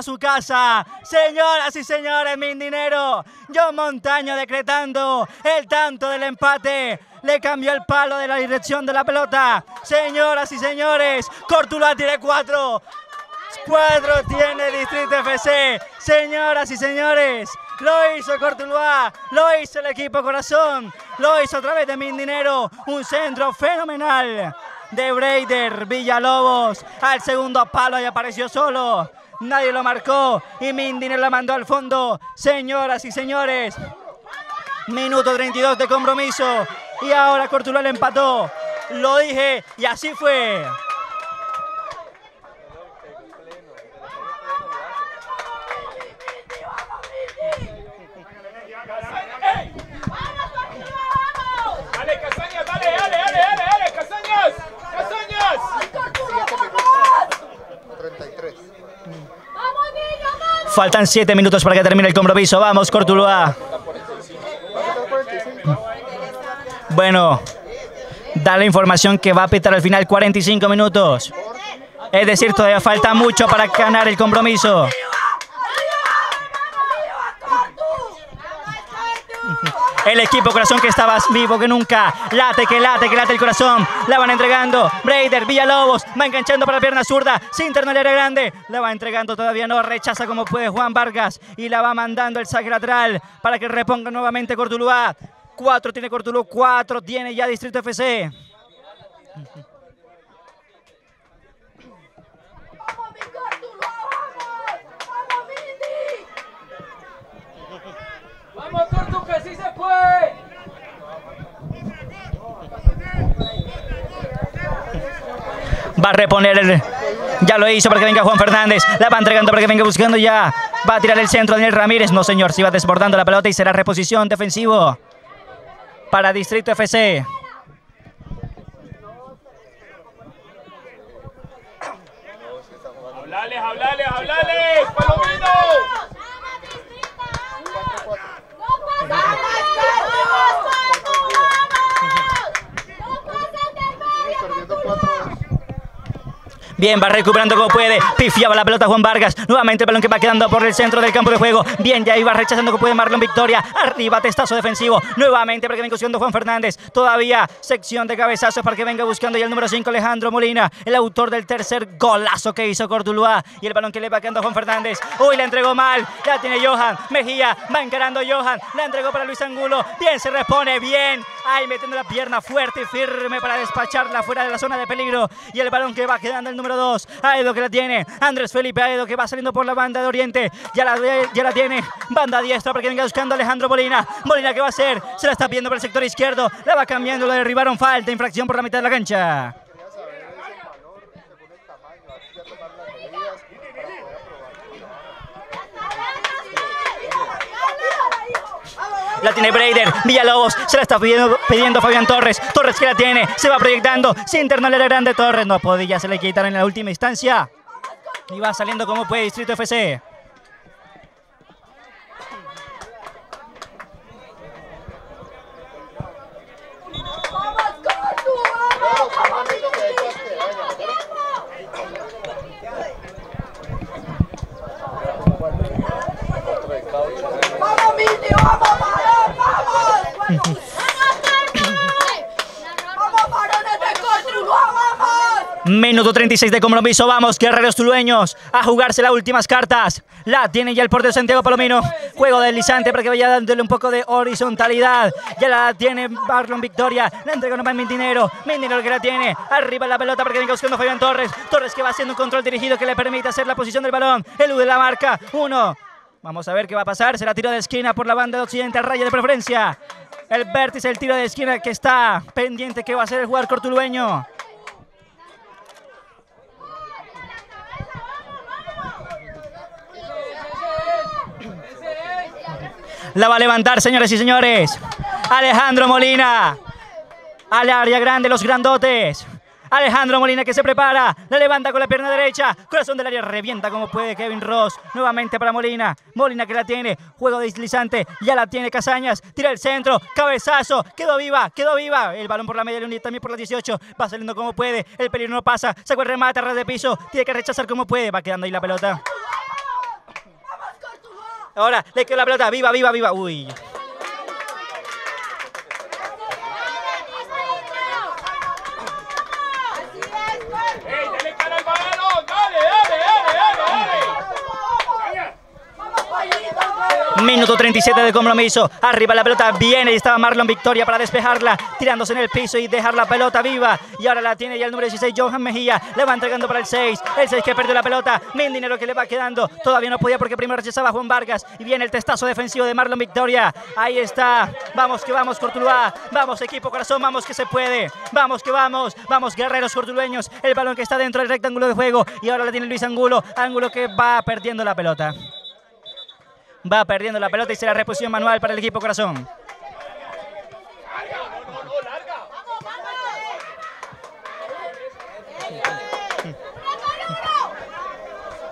Para su casa. Señoras y señores, Mindinero. John Montaño decretando el tanto del empate. Le cambió el palo de la dirección de la pelota. Señoras y señores, Cortuluá tiene cuatro. Cuatro tiene Distrito FC. Señoras y señores, lo hizo Cortuluá, lo hizo el equipo Corazón, lo hizo a través de Mindinero. Un centro fenomenal de Breider Villalobos. Al segundo palo y apareció solo. Nadie lo marcó y Mindinero la mandó al fondo. Señoras y señores, Minuto 32 de compromiso. Y ahora Cortuluá le empató. Lo dije y así fue. ¡Dale, Casañas! ¡Dale, dale, dale, dale, dale! ¡Casañas! ¡Casañas! ¡Cortuluá, vamos! 33. ¡Vamos, niños, vamos! Faltan 7 minutos para que termine el compromiso. Vamos, Cortuluá. Bueno, da la información que va a pitar al final 45 minutos. Es decir, todavía falta mucho para ganar el compromiso. El equipo corazón que está más vivo que nunca. Late, que late, que late el corazón. La van entregando. Braider, Villalobos. Va enganchando para la pierna zurda. Sin área grande. La va entregando todavía no. Rechaza como puede Juan Vargas. Y la va mandando el saque lateral para que reponga nuevamente Cortuluá. Cuatro tiene Cortuluá. Cuatro tiene ya Distrito FC. ¡Vamos, mi Cortuluá, vamos! ¡Vamos, Mindy! ¡Vamos, Cortu, que sí se puede! Va a reponer el, Ya lo hizo para que venga Juan Fernández. La va entregando para que venga buscando ya. Va a tirar el centro Daniel Ramírez. No, señor. Se iba desbordando la pelota y será reposición defensivo para Distrito FC. Hablales, hablales, hablales. Palomino. Bien, va recuperando como puede. Pifiaba la pelota Juan Vargas. Nuevamente el balón que va quedando por el centro del campo de juego. Bien, ya iba rechazando como puede Marlon Victoria. Arriba, testazo defensivo. Nuevamente para que venga buscando Juan Fernández. Todavía sección de cabezazos para que venga buscando ya el número 5 Alejandro Molina. El autor del tercer golazo que hizo Cortuluá. Y el balón que le va quedando a Juan Fernández. Uy, la entregó mal. Ya tiene Johan. Mejía va encarando Johan. La entregó para Luis Angulo. Bien, se repone. Bien. Ahí metiendo la pierna fuerte y firme para despacharla fuera de la zona de peligro. Y el balón que va quedando el número 2. Aedo que la tiene. Andrés Felipe Aedo que va saliendo por la banda de Oriente. Ya la, ya la tiene. Banda diestra para que venga buscando Alejandro Molina. Molina que va a hacer. Se la está viendo por el sector izquierdo. La va cambiando. Lo derribaron. Falta. Infracción por la mitad de la cancha. Quería saber es el valor según el tamaño. Así ya tomar las medidas para poder aprobar. La tiene Breider, Villalobos, se la está pidiendo, pidiendo Fabián Torres. Torres que la tiene, se va proyectando. Sin internal era grande Torres, no podía, se le quitaron en la última instancia. Y va saliendo como puede Distrito FC. ¡Vamos, Cortu! ¡Vamos! ¡Vamos, mi Otro de caucho. ¡Vamos, Mini! ¡Vamos, varón! ¡Vamos! ¡Vamos, varones de Cortu! ¡Vamos! Minuto 36 de compromiso, vamos, guerreros tulueños, a jugarse las últimas cartas. La tiene ya el portero Santiago Palomino. Juego deslizante para que vaya dándole un poco de horizontalidad. Ya la tiene Marlon Victoria. La entrega nomás Mindinero. Mindinero que la tiene. Arriba la pelota para que venga buscando Fabián Torres. Torres que va haciendo un control dirigido que le permite hacer la posición del balón. Elude la marca. Uno. Vamos a ver qué va a pasar. Será tiro de esquina por la banda de occidente a raya de preferencia. El vértice, el tiro de esquina que está pendiente que va a hacer el jugador cortulueño. La va a levantar, señores y señores. Alejandro Molina. Al área grande, los grandotes. Alejandro Molina que se prepara. La levanta con la pierna derecha. Corazón del área revienta como puede Kevin Ross. Nuevamente para Molina. Molina que la tiene. Juego deslizante. Ya la tiene Casañas. Tira el centro. Cabezazo. Quedó viva. Quedó viva. El balón por la media línea también por la 18. Va saliendo como puede. El peligro no pasa. Sacó el remate ras de piso. Tiene que rechazar como puede. Va quedando ahí la pelota. Ahora le quedó la pelota. Viva, viva, viva. Uy. ¡Ey, dale cara al balón! ¡Dale, dale, dale, dale, dale! ¡Vamos, Pablito! Minuto 37 de compromiso. Arriba la pelota. Viene y estaba Marlon Victoria para despejarla. Tirándose en el piso y dejar la pelota viva. Y ahora la tiene ya el número 16, Johan Mejía. Le va entregando para el 6. El 6 que perdió la pelota. Min dinero que le va quedando. Todavía no podía porque primero rechazaba Juan Vargas. Y viene el testazo defensivo de Marlon Victoria. Ahí está. Vamos que vamos, Cortuluá. Vamos, equipo corazón. Vamos que se puede. Vamos que vamos. Vamos, guerreros cortulueños. El balón que está dentro del rectángulo de juego. Y ahora la tiene Luis Angulo. Ángulo que va perdiendo la pelota. Va perdiendo la pelota y será reposición manual para el equipo corazón.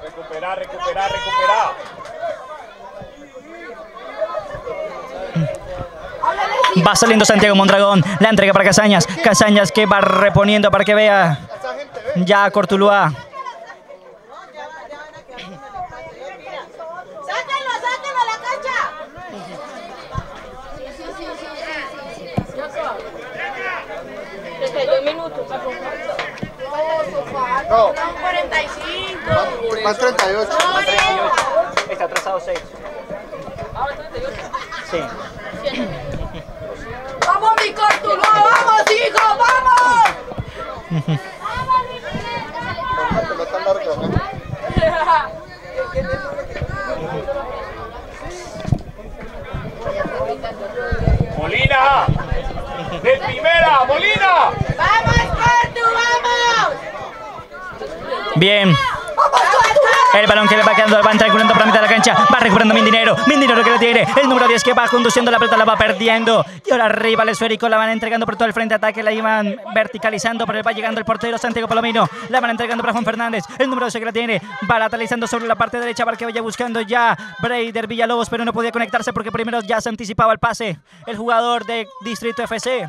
Recuperar, recuperar, recuperar. Va saliendo Santiago Mondragón. La entrega para Casañas. Casañas que va reponiendo para que vea ya Cortuluá. ¡Sáquenlo, sáquenlo a la cancha! No, 45. van, van 38. Está atrasado 6. Sí. ¡Vamos, mi Cortuluá! ¡Vamos, hijo! ¡Vamos! Pelota larga, ¿no? Molina. De primera, Molina. ¡Vamos, Cortu, vamos! Bien. El balón que le va quedando, va triangulando por la mitad de la cancha. Va recuperando Mindinero. Mindinero que lo tiene. El número 10 que va conduciendo la pelota, la va perdiendo. Y ahora arriba el esférico la van entregando por todo el frente ataque. La iban verticalizando, pero va llegando el portero Santiago Palomino. La van entregando para Juan Fernández. El número 12 que la tiene. Va lateralizando sobre la parte derecha para que vaya buscando ya Braider Villalobos, pero no podía conectarse porque primero ya se anticipaba el pase. El jugador de Distrito FC.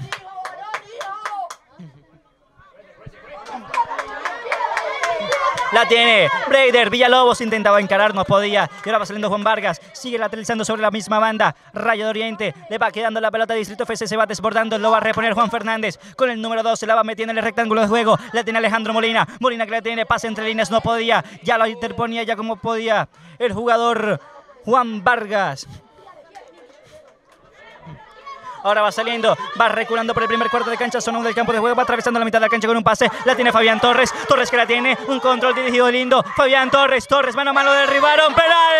La tiene Braider Villalobos intentaba encarar, no podía. Y ahora va saliendo Juan Vargas. Sigue lateralizando sobre la misma banda. Rayo de Oriente. Le va quedando la pelota. Distrito FC se va desbordando. Lo va a reponer Juan Fernández. Con el número 2 se la va metiendo en el rectángulo de juego. La tiene Alejandro Molina. Molina que la tiene. Pase entre líneas. No podía. Ya lo interponía ya como podía. El jugador Juan Vargas. Ahora va saliendo, va reculando por el primer cuarto de cancha, zona del campo de juego, va atravesando la mitad de la cancha con un pase, la tiene Fabián Torres, Torres que la tiene, un control dirigido lindo, Fabián Torres, Torres, mano a mano, derribaron, penal,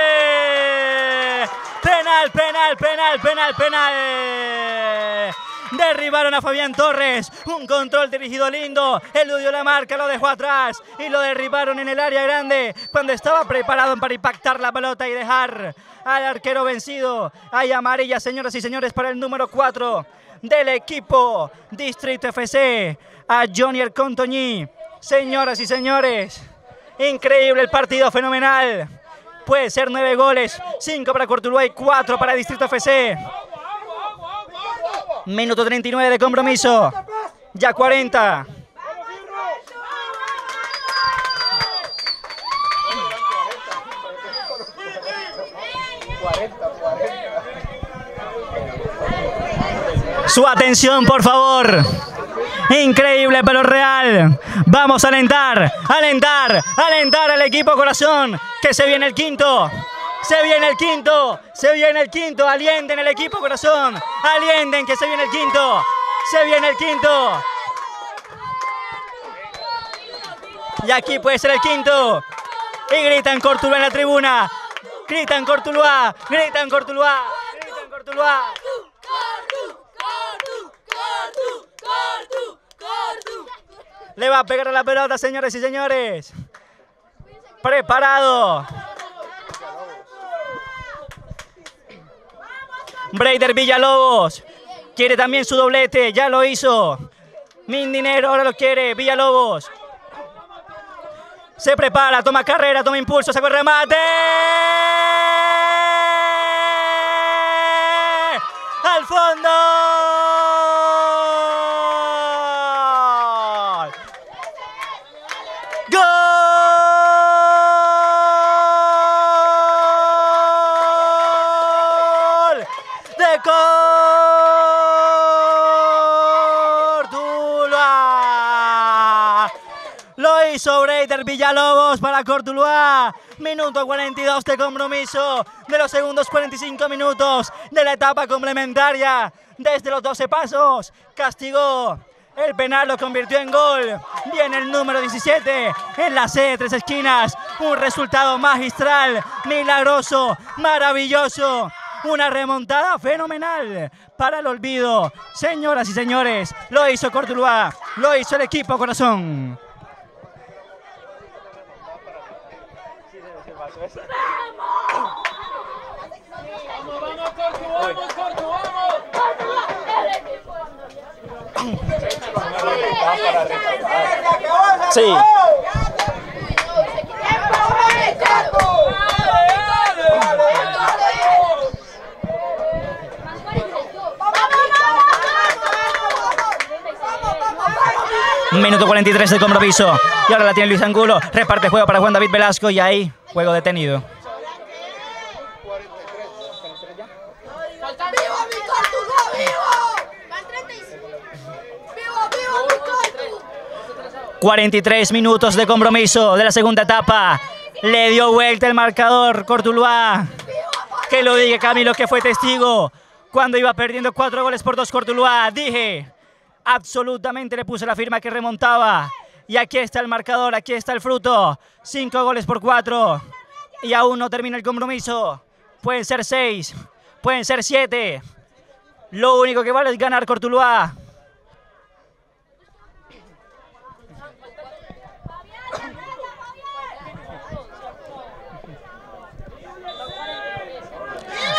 penal, penal, penal, penal, penal. Derribaron a Fabián Torres. Un control dirigido lindo. Eludió la marca, lo dejó atrás. Y lo derribaron en el área grande. Cuando estaba preparado para impactar la pelota y dejar al arquero vencido. Hay amarilla, señoras y señores, para el número 4 del equipo Distrito FC. A Johnny El. Señoras y señores. Increíble el partido, fenomenal. Puede ser nueve goles. Cinco para Cortuluá y cuatro para Distrito FC. Minuto 39 de compromiso. Ya 40. Su atención, por favor. Increíble, pero real. Vamos a alentar, alentar, alentar al equipo corazón. Que se viene el quinto. Se viene el quinto. Se viene el quinto. Alienten el equipo corazón. Alienten que se viene el quinto. Se viene el quinto. Y aquí puede ser el quinto. Y gritan Cortuluá en la tribuna. Gritan Cortuluá. Gritan Cortuluá. Gritan Cortuluá. Le va a pegar a la pelota, señores y señores. Preparado. Braider Villalobos. Quiere también su doblete. Ya lo hizo. Mindinero ahora lo quiere. Villalobos. Se prepara, toma carrera, toma impulso, saca el remate. Al fondo. Minuto 42 de compromiso de los segundos 45 minutos de la etapa complementaria. Desde los 12 pasos, castigó. El penal lo convirtió en gol. Viene el número 17 en la C de tres esquinas. Un resultado magistral, milagroso, maravilloso. Una remontada fenomenal para el olvido. Señoras y señores, lo hizo Cortuluá, lo hizo el equipo corazón. ¡Vamos. ¡Vamos! Sí. Minuto 43 de compromiso. Y ahora la tiene Luis Angulo. Reparte juego para Juan David Velasco y ahí juego detenido. ¡Viva mi Cortuluá, vivo! Van 35. ¡Viva, viva mi Cortu! 43 minutos de compromiso de la segunda etapa. Le dio vuelta el marcador Cortuluá. Que lo diga Camilo que fue testigo. Cuando iba perdiendo cuatro goles por dos Cortuluá. Dije, absolutamente le puse la firma que remontaba. Y aquí está el marcador, aquí está el fruto. Cinco goles por cuatro. Y aún no termina el compromiso. Pueden ser seis, pueden ser siete. Lo único que vale es ganar Cortuluá.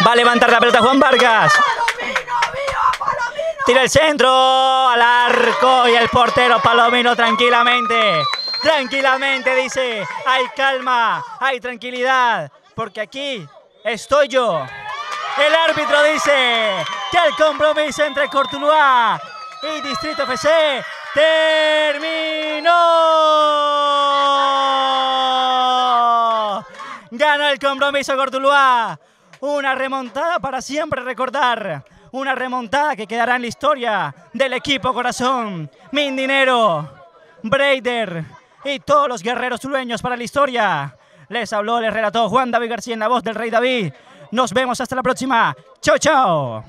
Va a levantar la pelota Juan Vargas. Tira el centro al arco y el portero Palomino tranquilamente. Tranquilamente dice, hay calma, hay tranquilidad, porque aquí estoy yo. El árbitro dice que el compromiso entre Cortuluá y Distrito FC terminó. Ganó el compromiso Cortuluá. Una remontada para siempre recordar. Una remontada que quedará en la historia del equipo corazón. Mindinero, Breider y todos los guerreros tulueños para la historia. Les habló, les relató Juan David García en la voz del Rey David. Nos vemos hasta la próxima. Chao, chao.